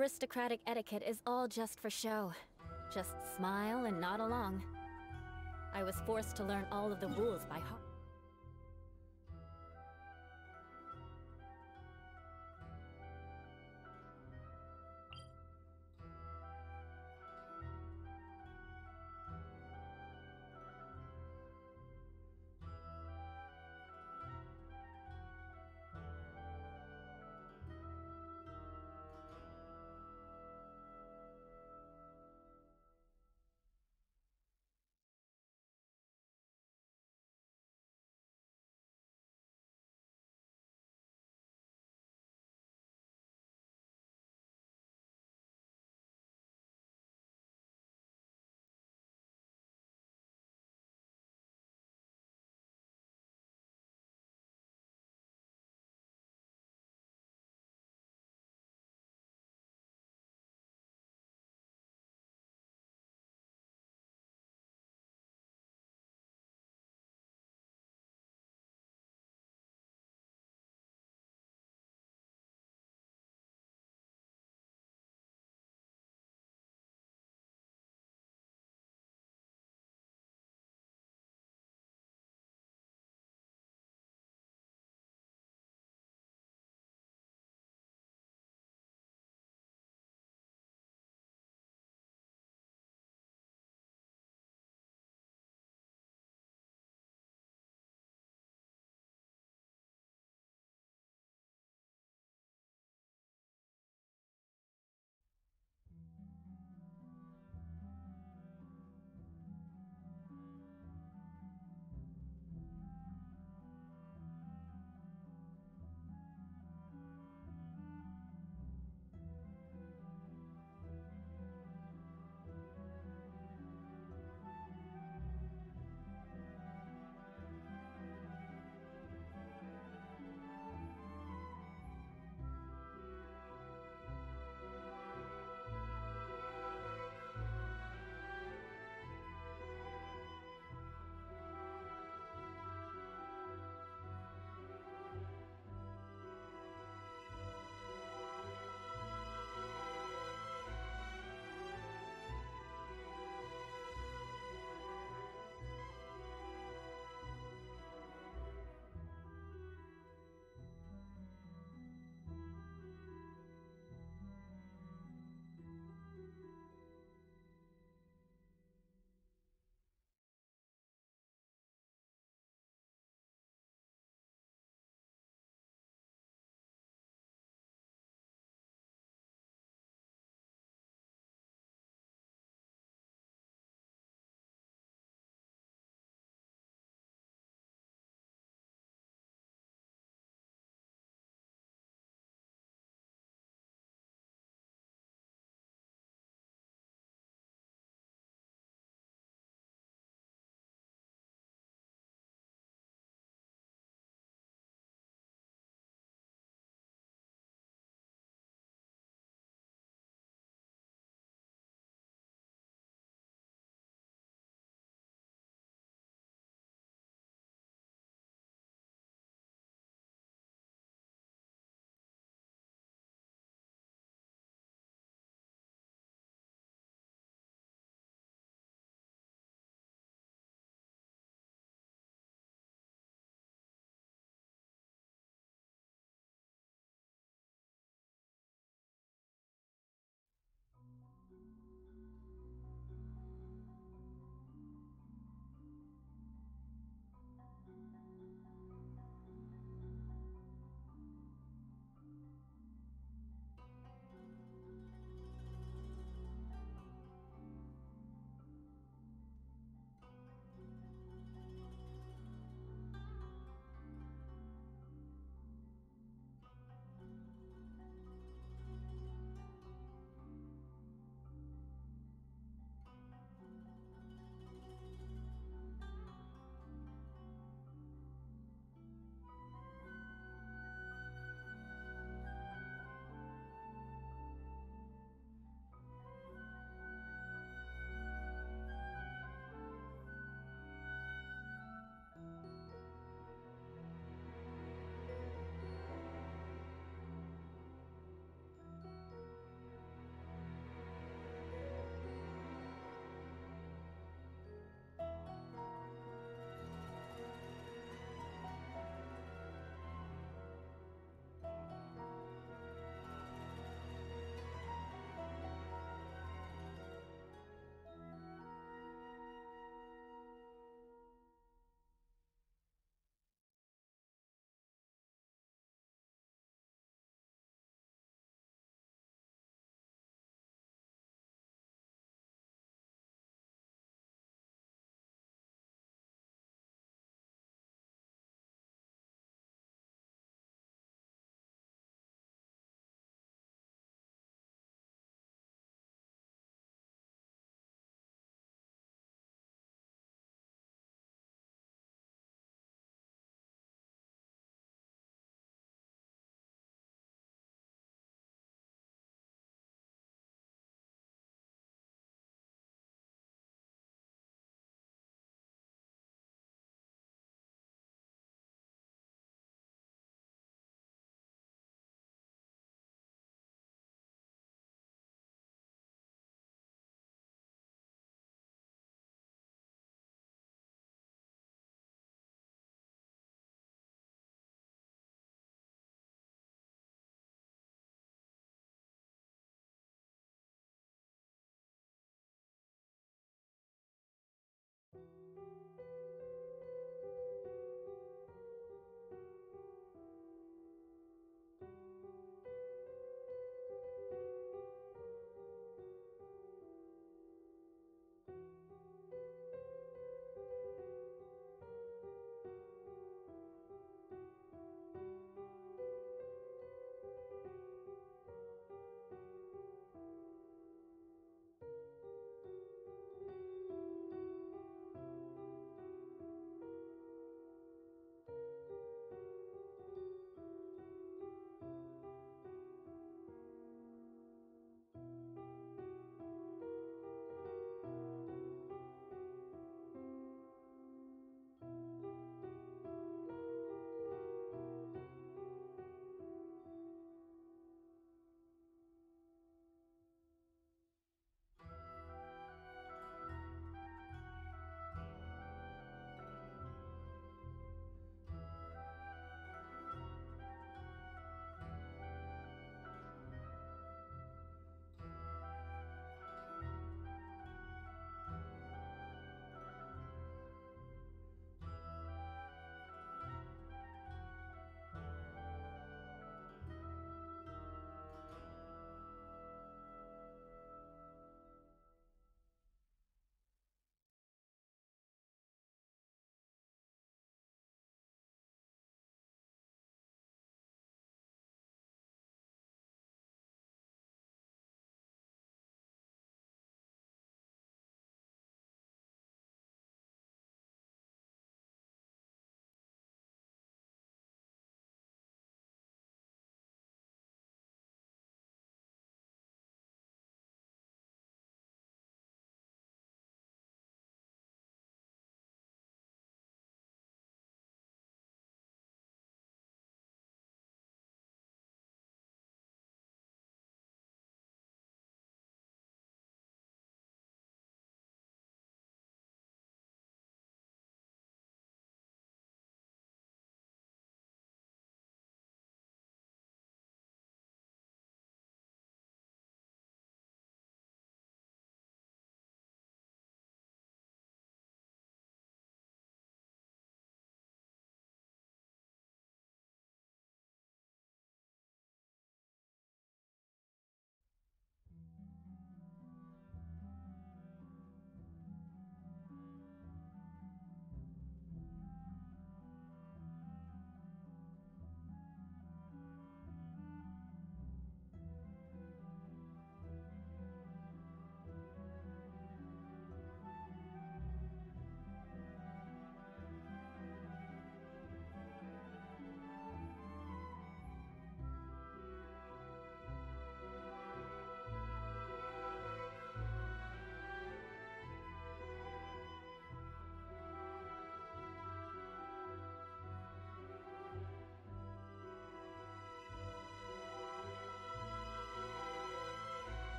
Aristocratic etiquette is all just for show. Just smile and nod along. I was forced to learn all of the rules by heart.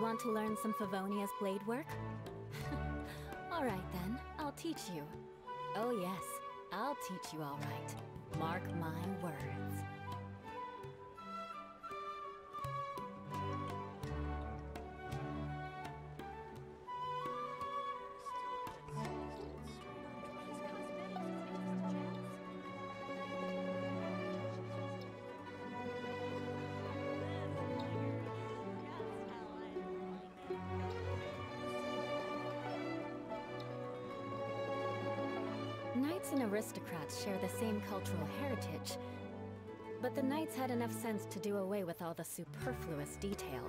Want to learn some Favonius blade work? alright then, I'll teach you. Oh yes, I'll teach you alright. Mark my words. Cultural heritage, but the knights had enough sense to do away with all the superfluous detail.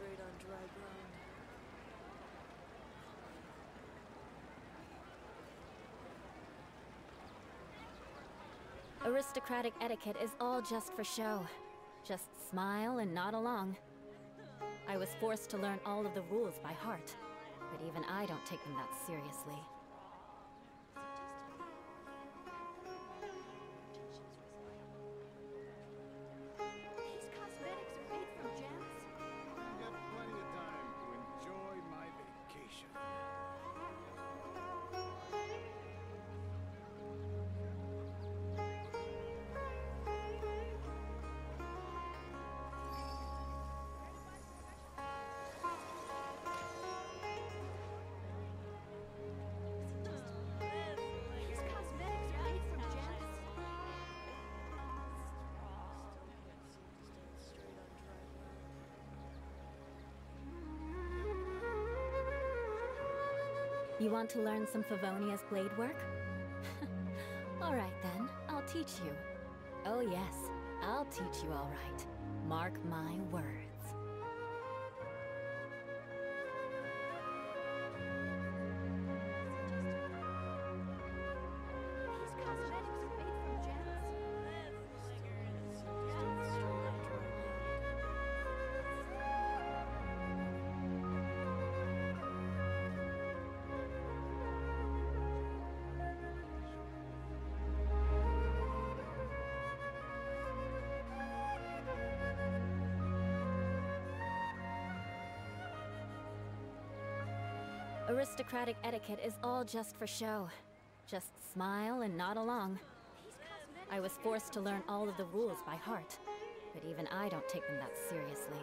Straight on dry ground. Aristocratic etiquette is all just for show. Just smile and nod along. I was forced to learn all of the rules by heart, but even I don't take them that seriously. To learn some Favonius blade work? alright then, I'll teach you. Oh yes, I'll teach you alright. Mark my words. Aristocratic etiquette is all just for show. Just smile and nod along. I was forced to learn all of the rules by heart, but even I don't take them that seriously.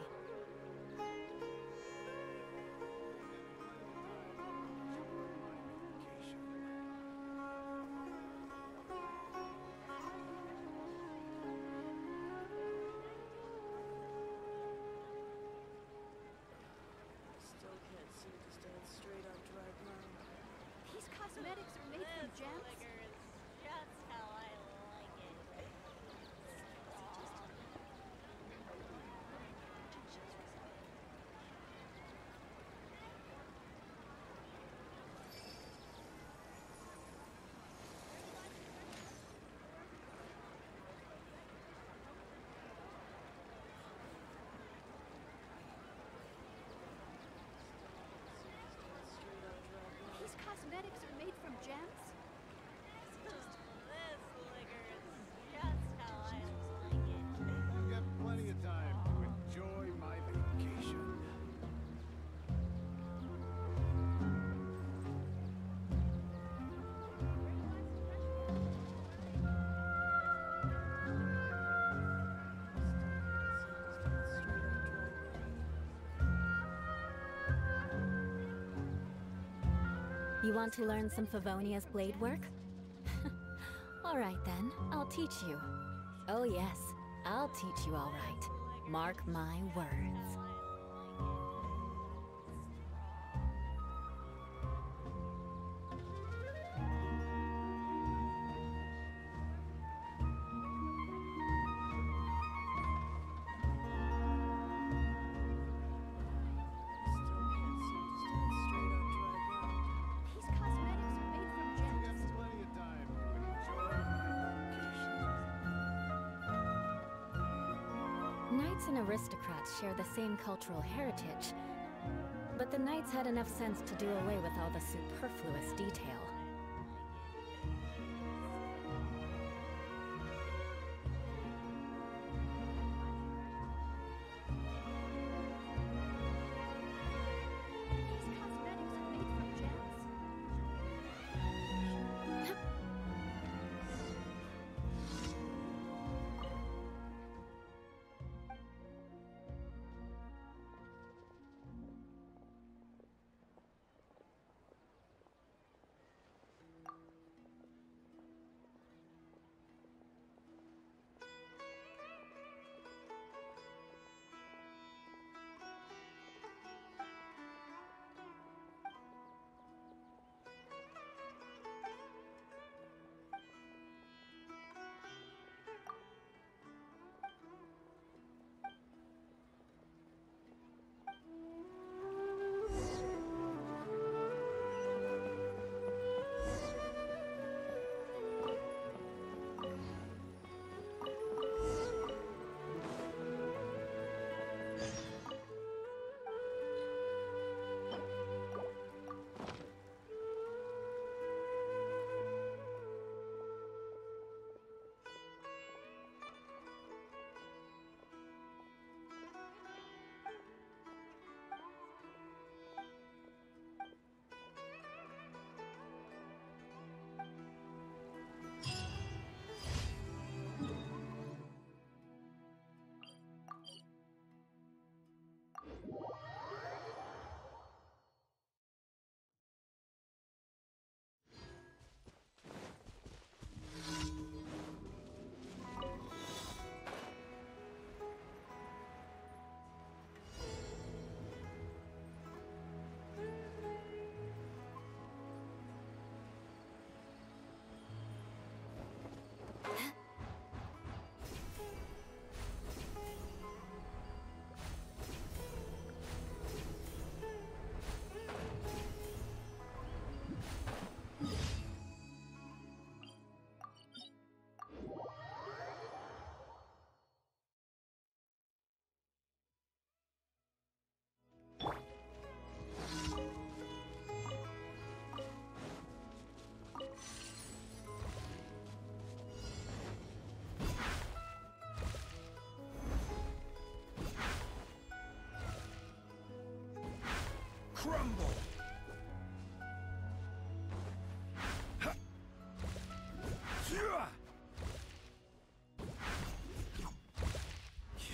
You want to learn some Favonius blade work? Alright then, I'll teach you. Oh yes, I'll teach you alright. Mark my words. Aristocrats share the same cultural heritage, but the knights had enough sense to do away with all the superfluous detail.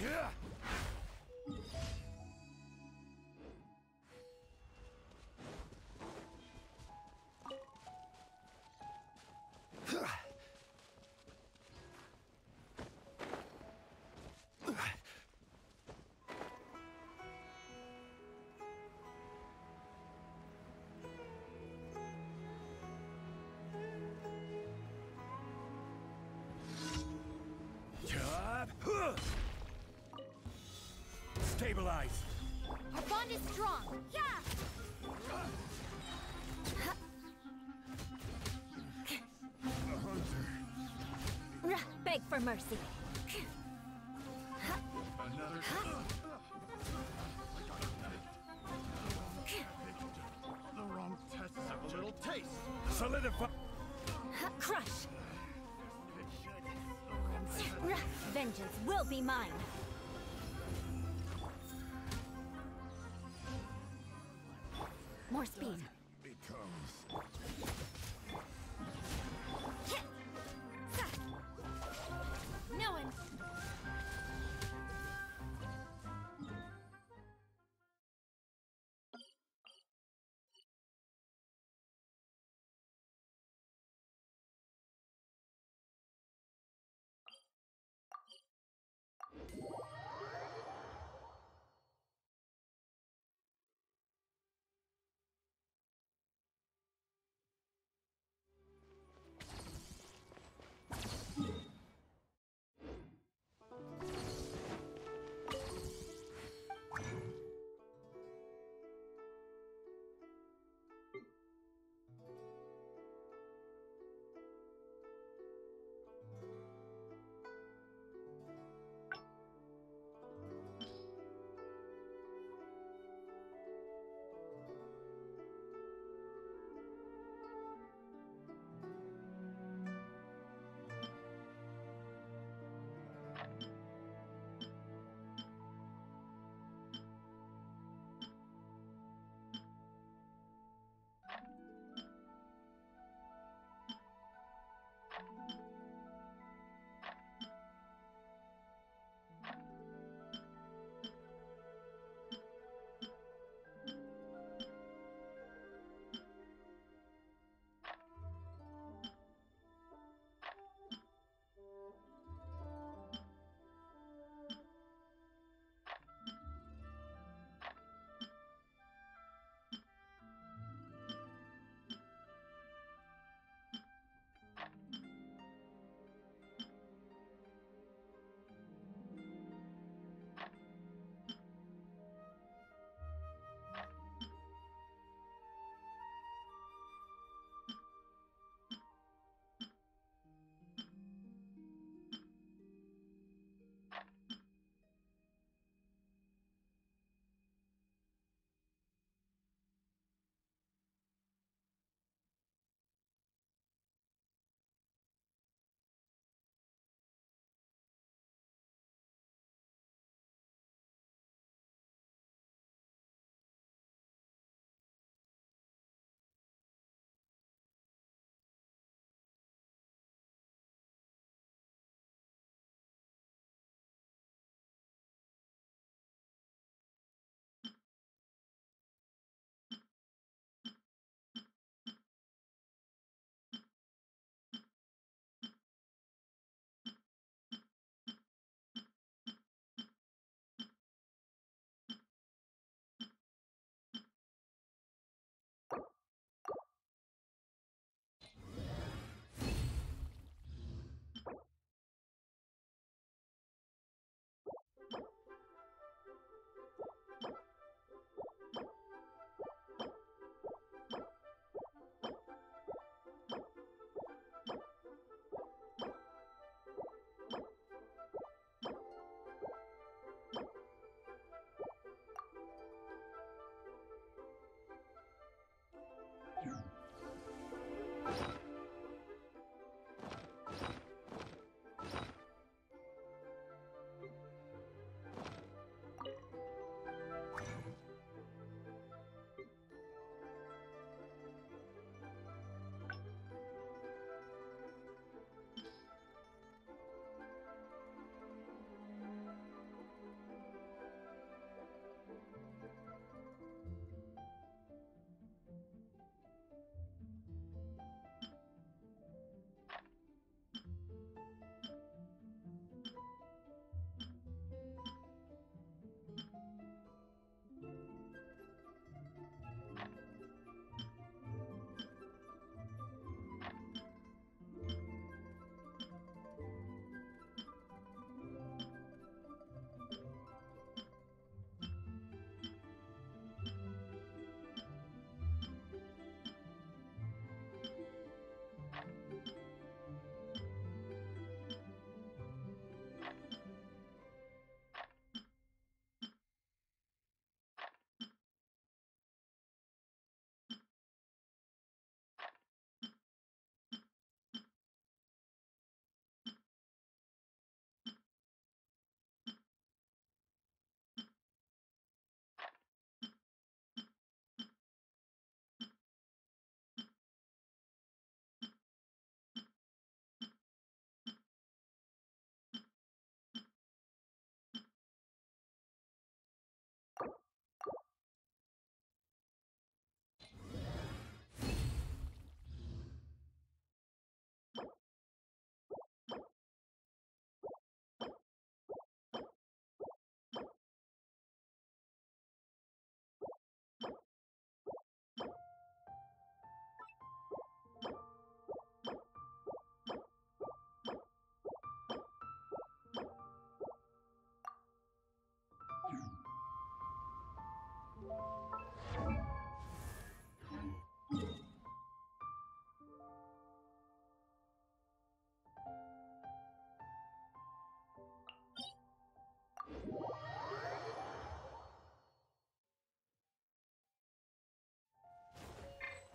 Yeah! Stabilize! Our bond is strong. Yeah. Rah, Beg for mercy. More speed.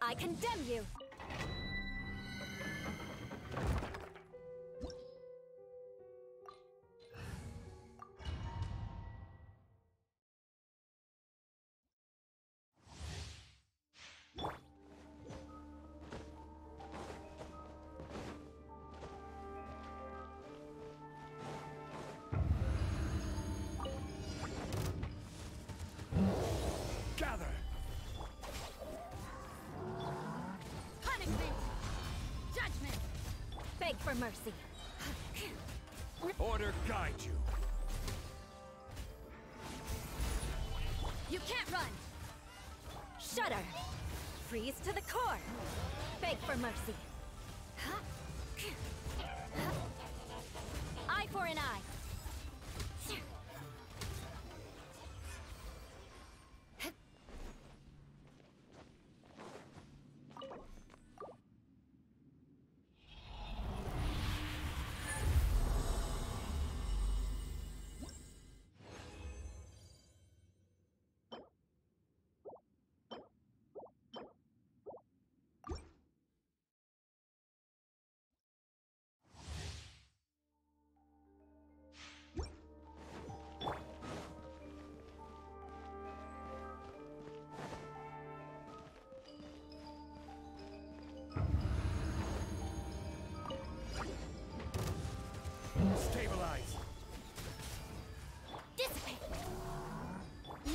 I condemn you! For mercy. Order guide you. You can't run! Shudder! Freeze to the core! Beg for mercy.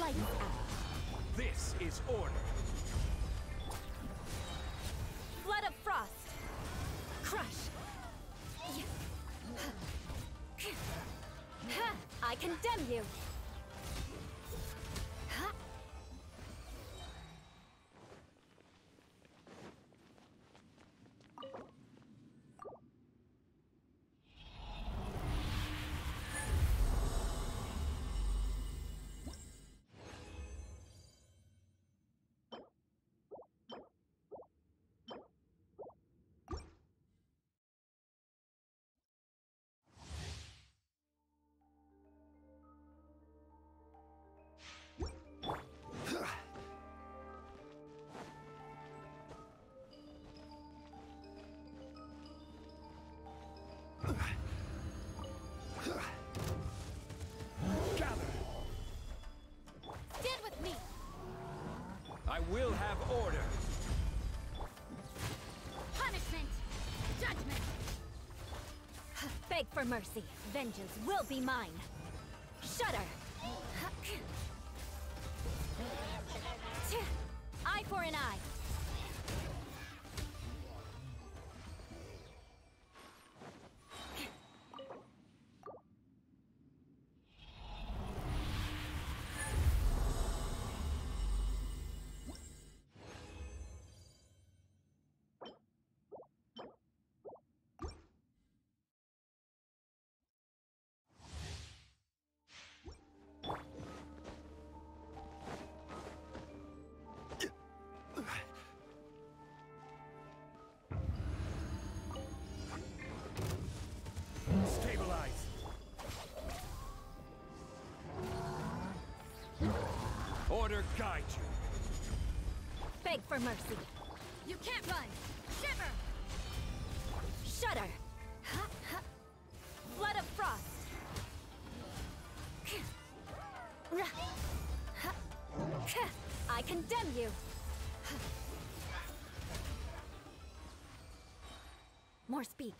Lights out. This is order. Will have order. Punishment! Judgment! Beg for mercy. Vengeance will be mine. Shudder. Eye for an eye. Guide you. Beg for mercy. You can't run! Shiver! Shudder. Flood of frost. I condemn you. More speed.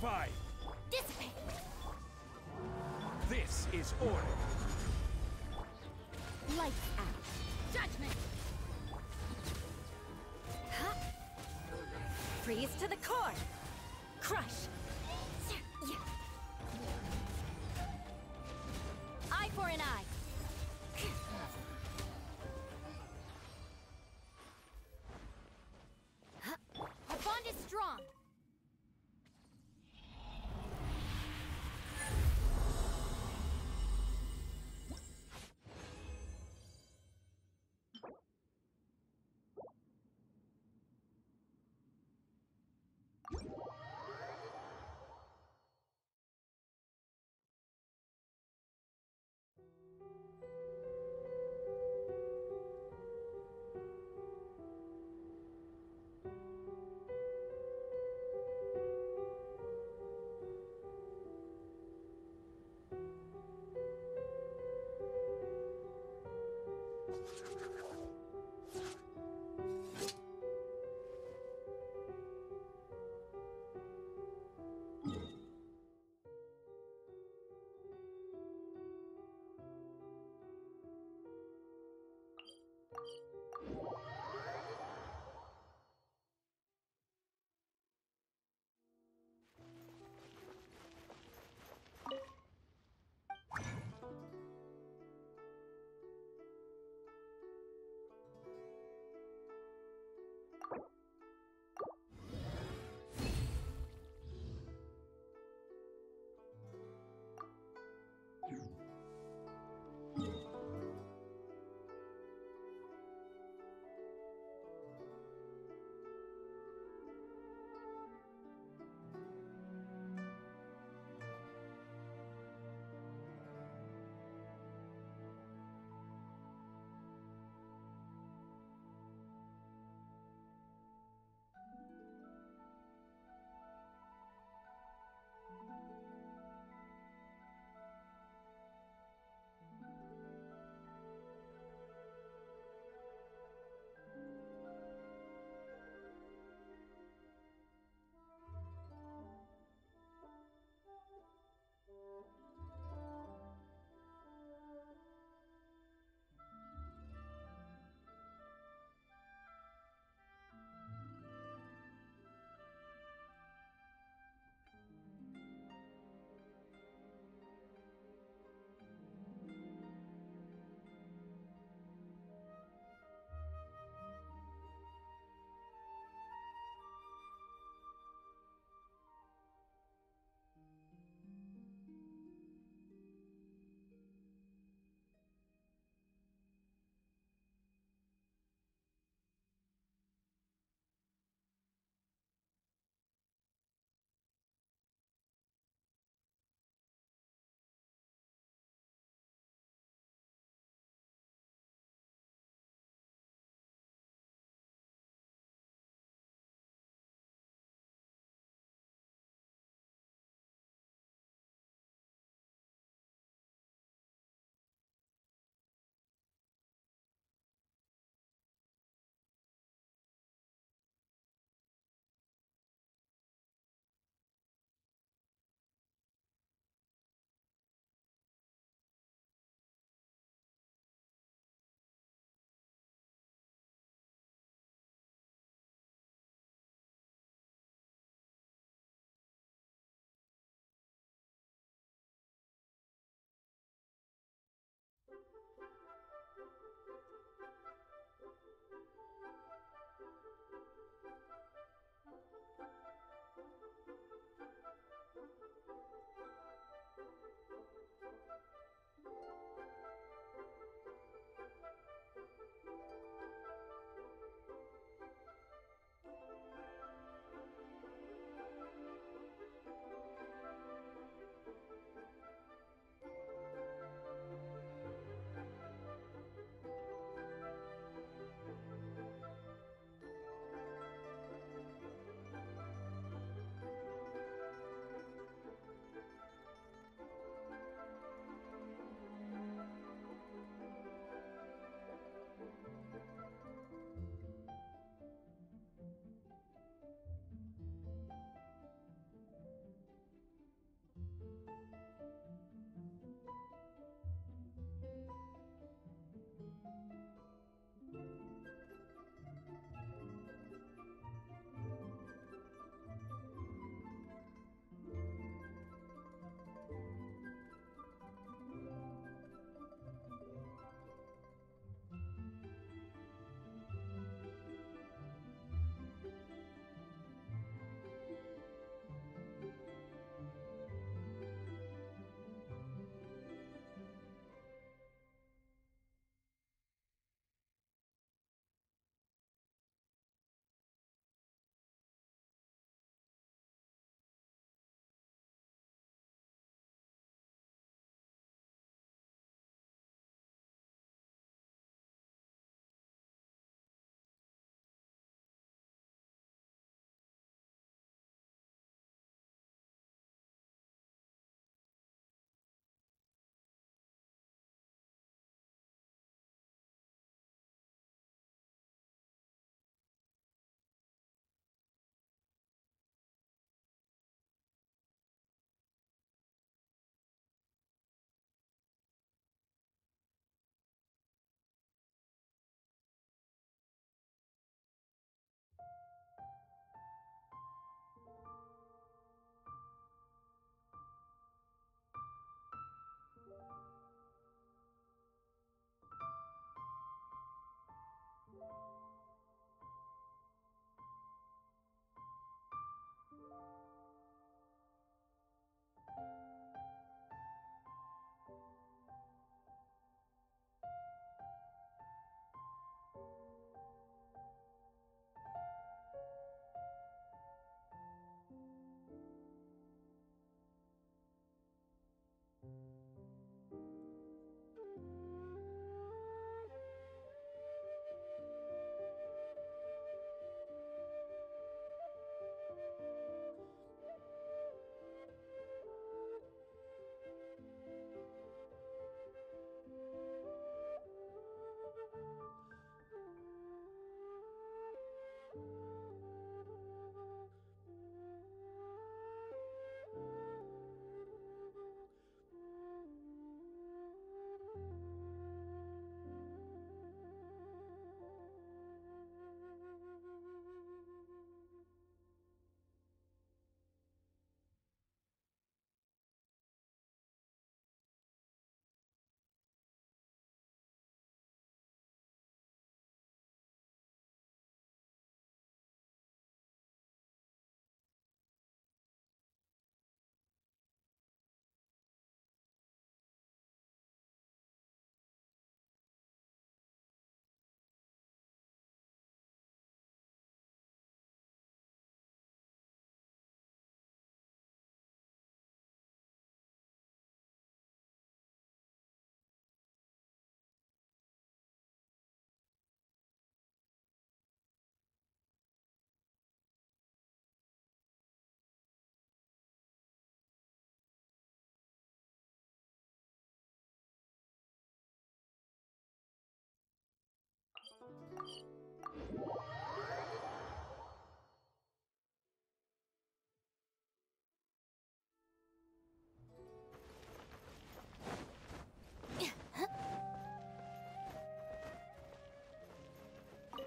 Five. Dissipate! This is order. Lights out. Judgment! Huh? Freeze to the core. Crush. あっ。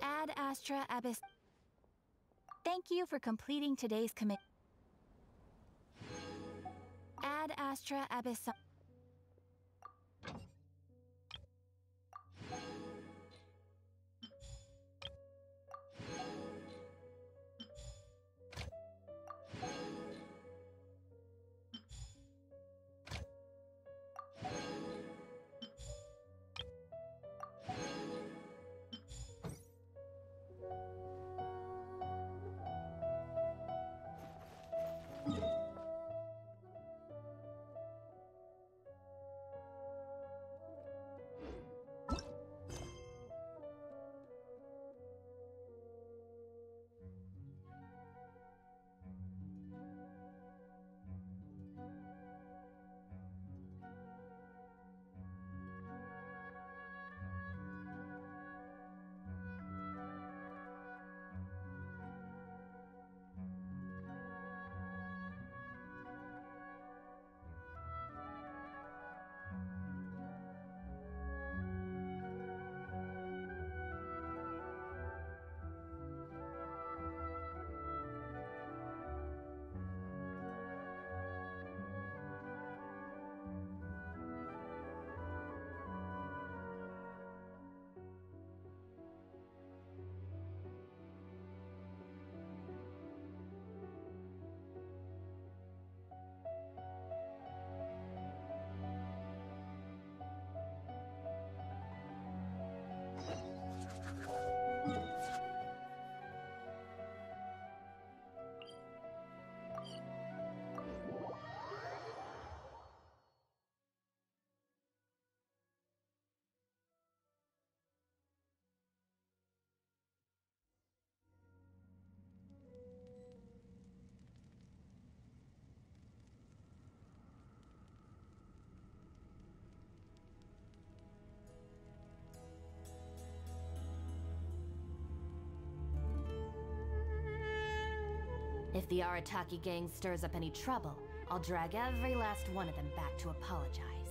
Ad Astra Abyss. Thank you for completing today's commit. Ad Astra Abyss. If the Arataki gang stirs up any trouble, I'll drag every last one of them back to apologize.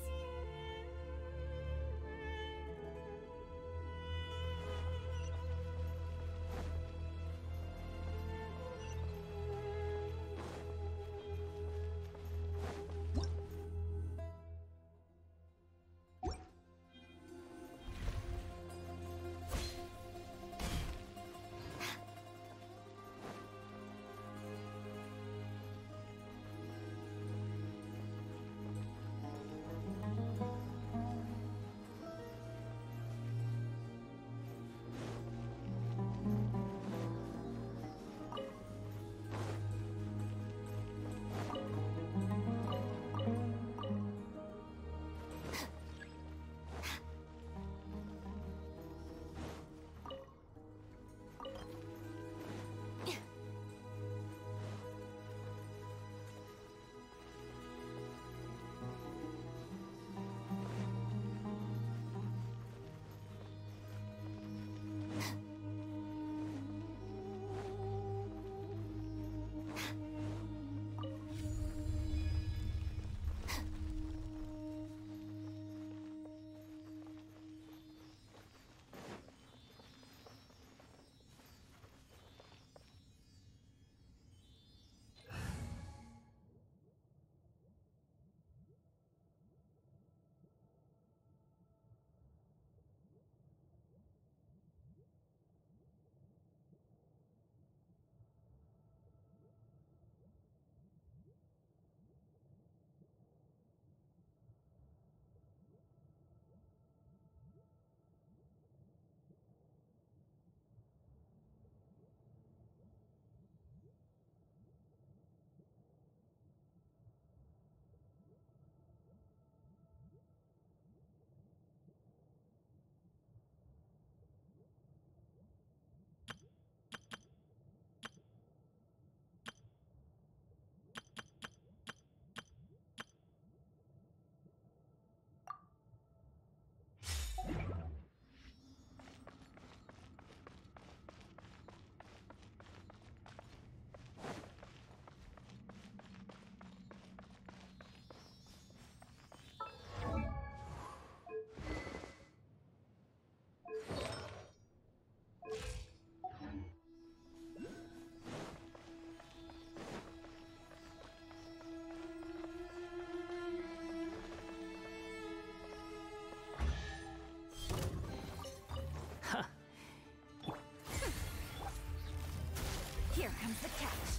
comes the catch.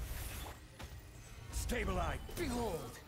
Stabilize. Behold.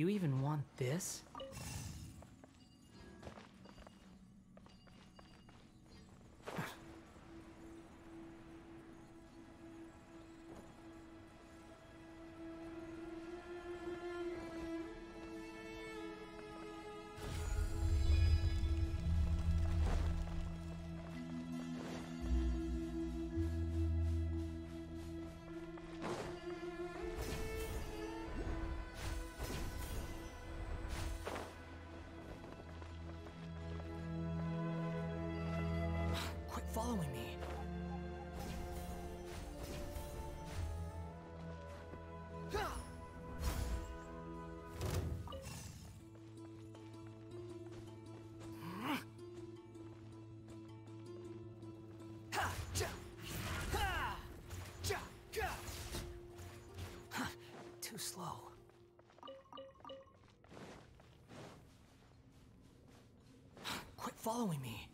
You even want this? Following me. Too slow. Quit following me.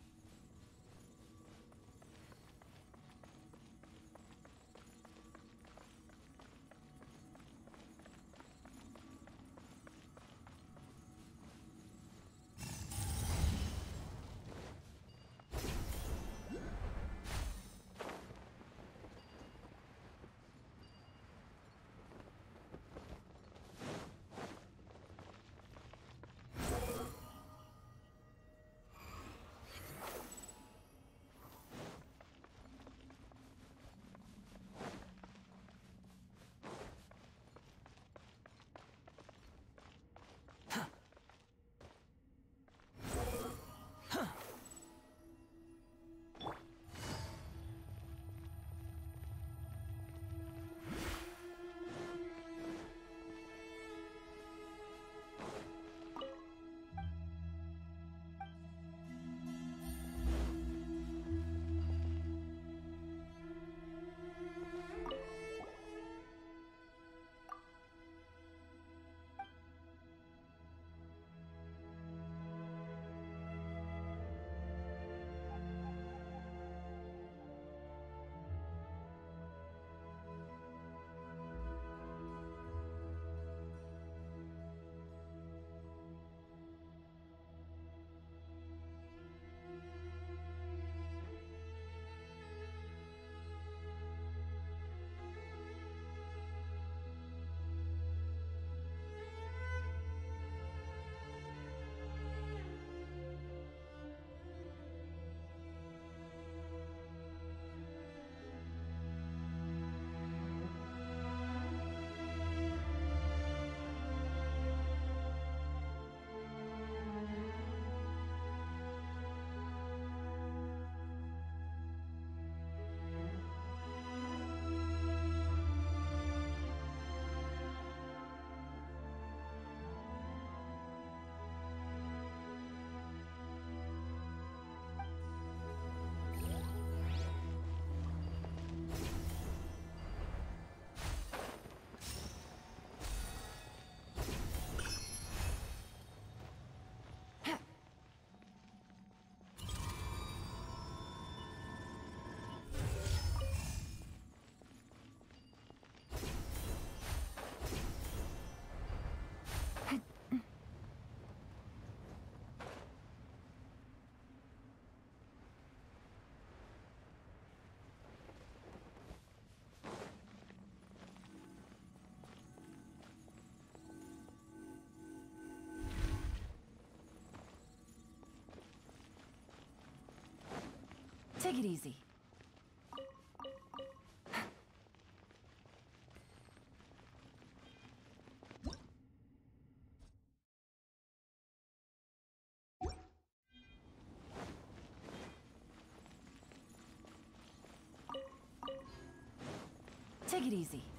Take it easy. Take it easy.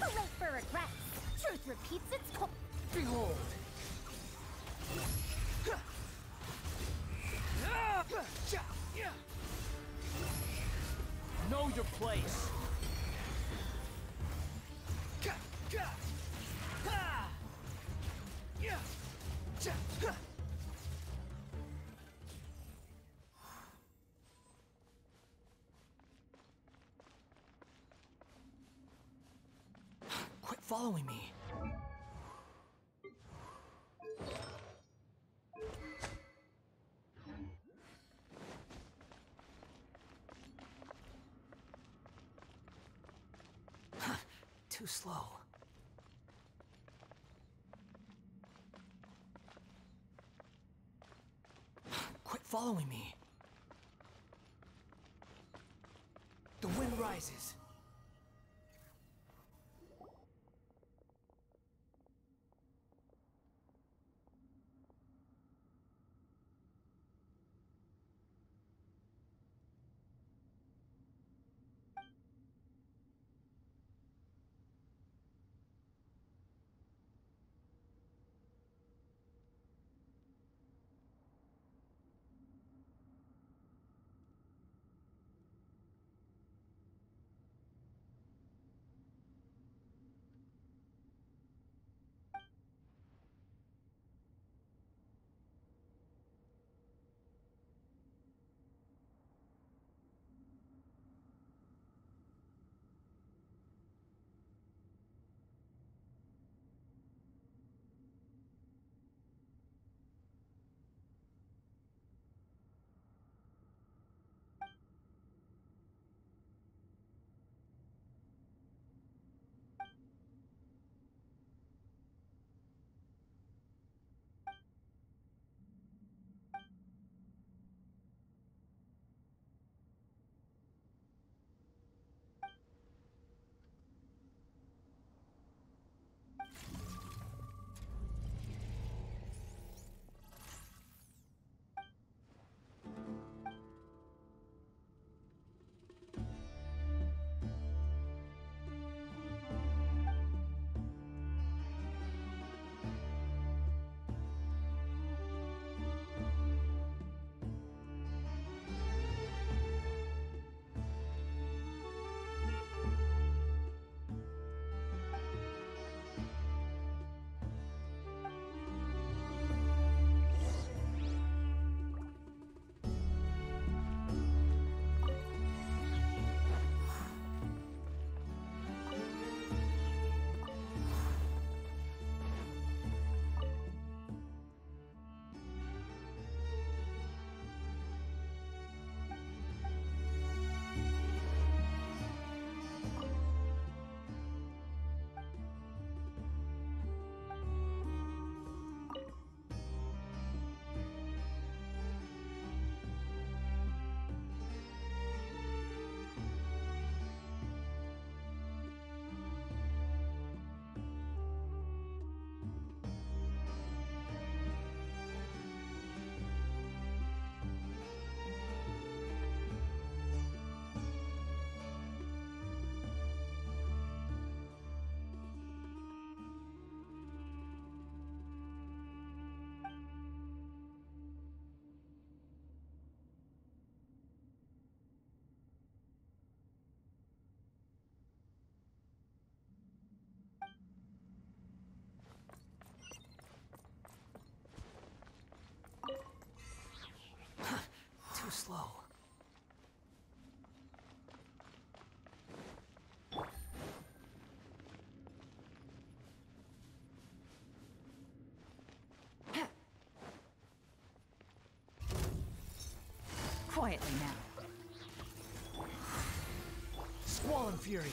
Too late for regrets. Truth repeats its course. Behold. Know your place. Following me! Too slow. Quit following me. The wind rises. Quietly now. Squall and Fury!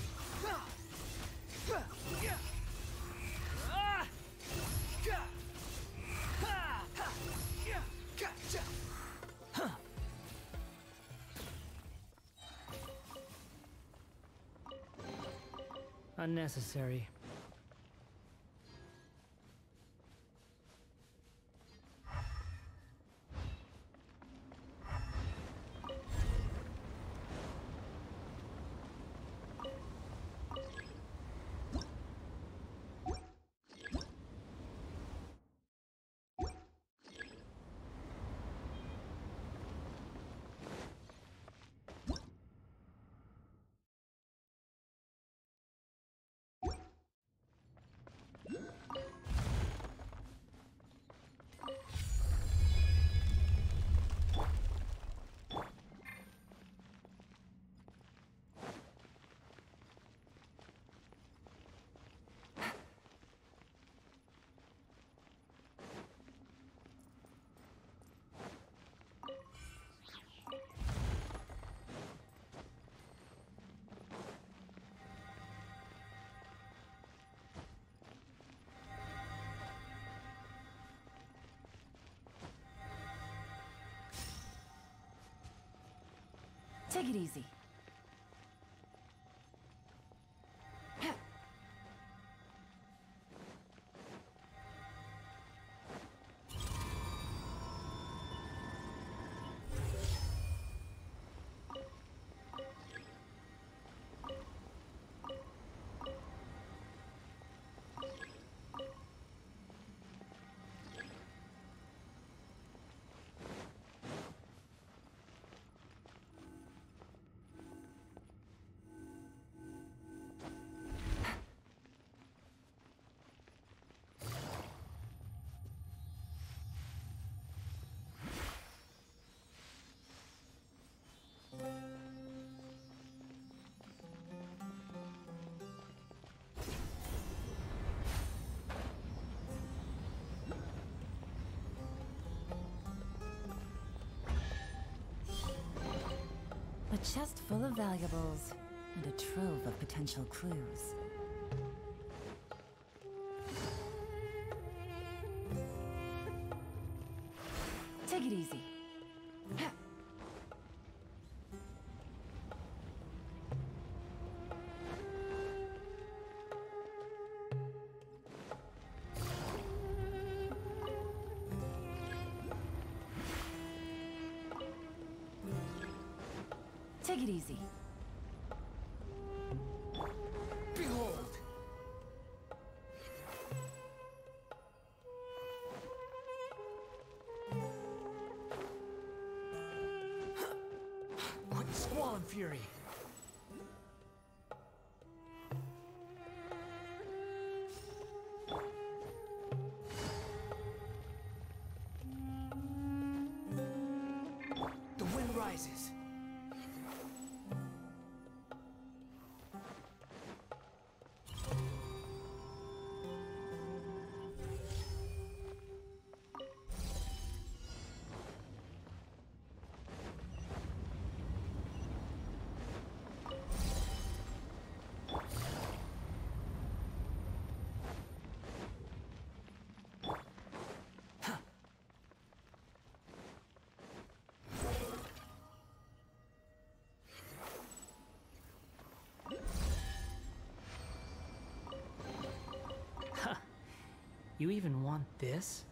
Unnecessary. Take it easy. A chest full of valuables and a trove of potential clues. Take it easy. Take it easy. Behold! And fury! The wind rises. You even want this?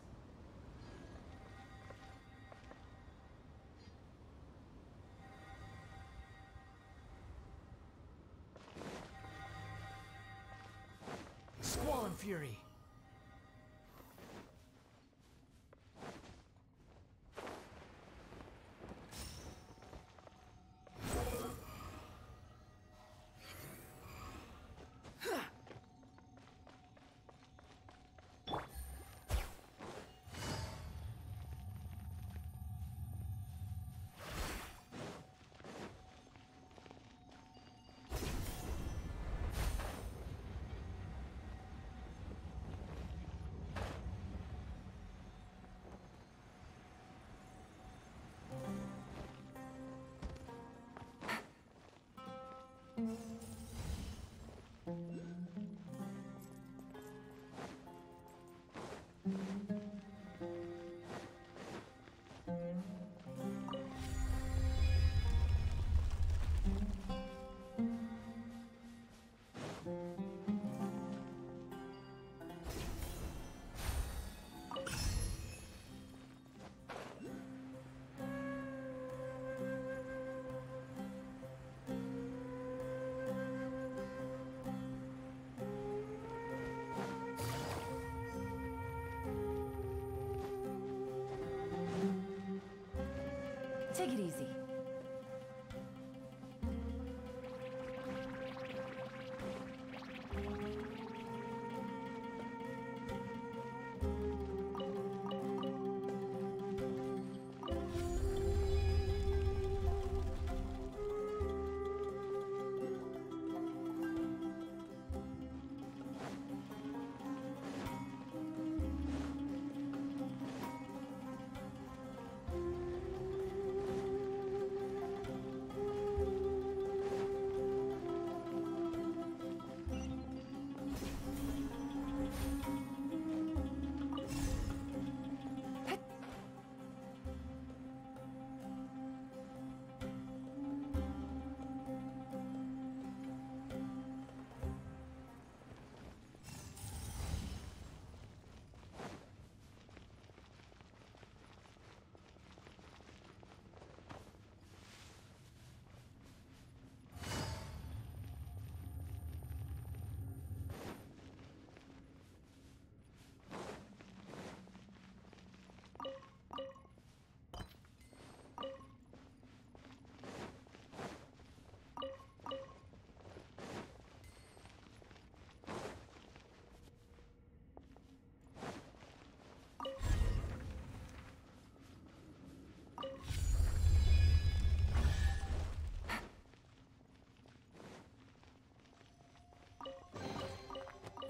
Take it easy.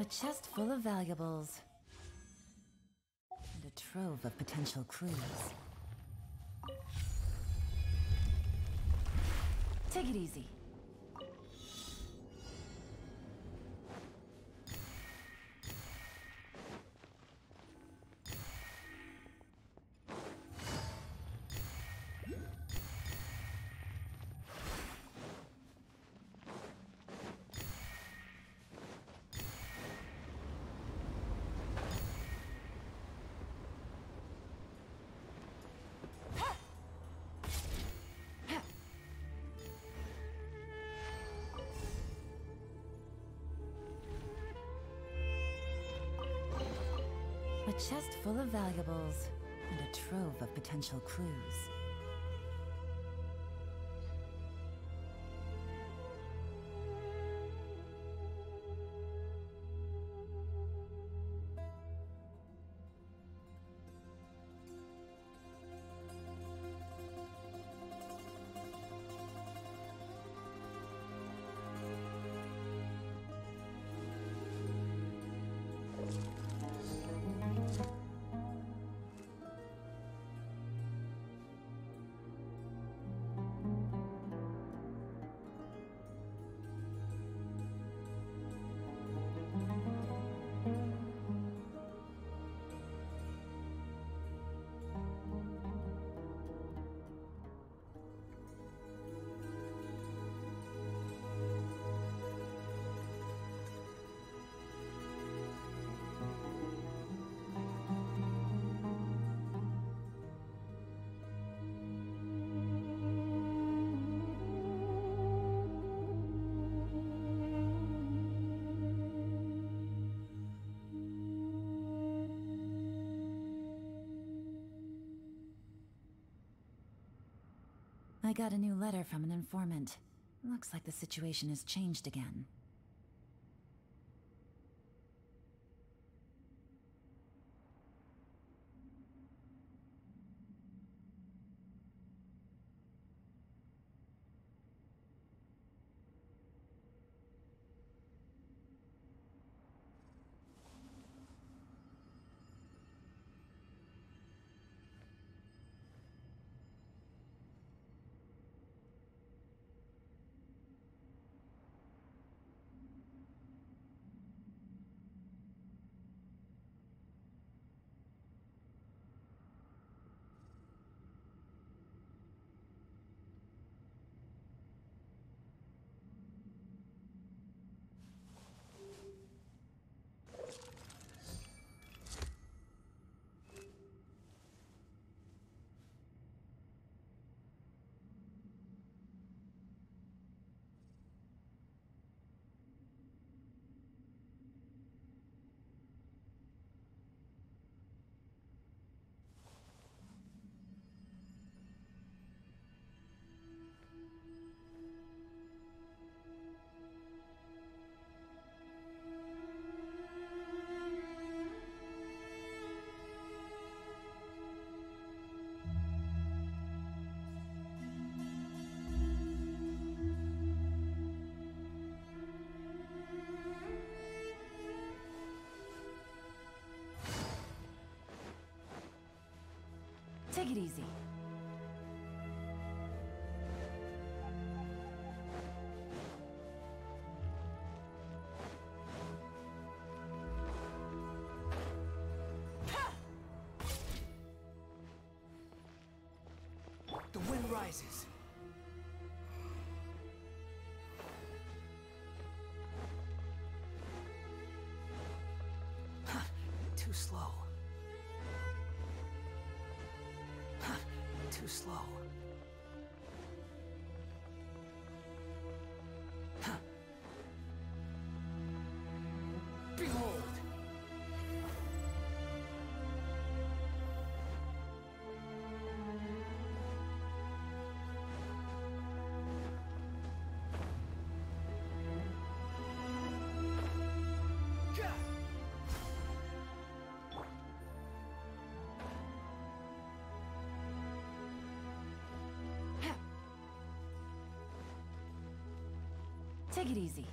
A chest full of valuables. And a trove of potential clues. Take it easy. Chest full of valuables and a trove of potential clues. I got a new letter from an informant. Looks like the situation has changed again. Take it easy. The wind rises. Too slow. Take it easy.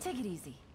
Take it easy.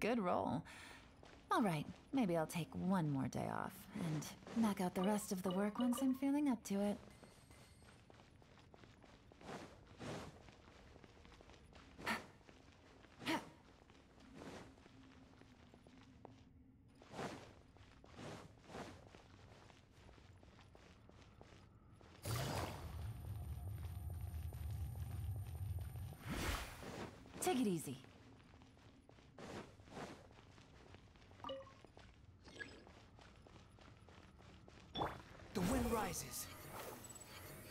Good roll. All right, maybe I'll take one more day off and knock out the rest of the work once I'm feeling up to it. Take it easy.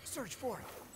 Search for it.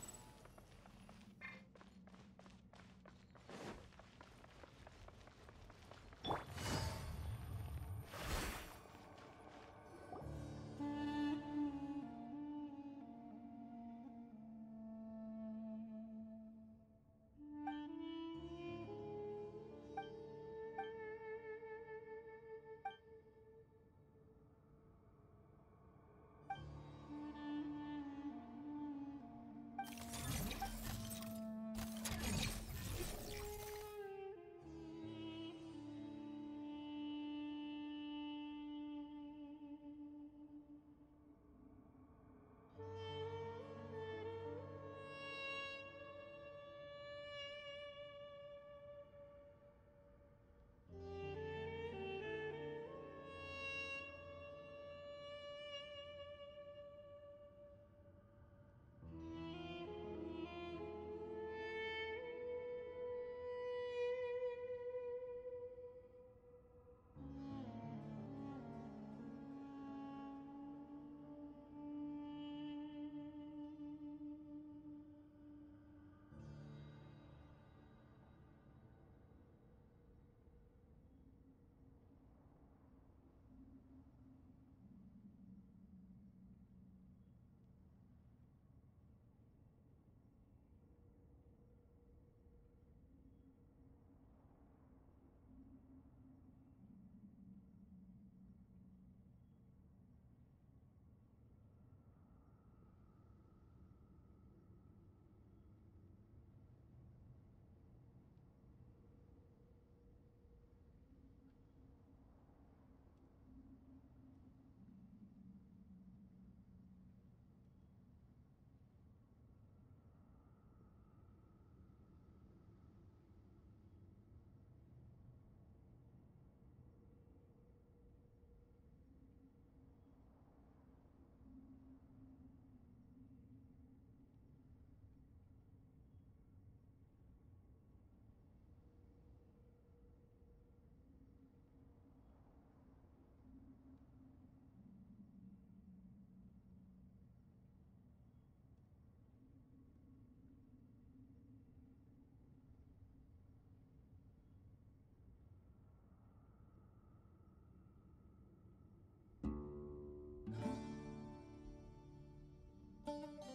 Thank you.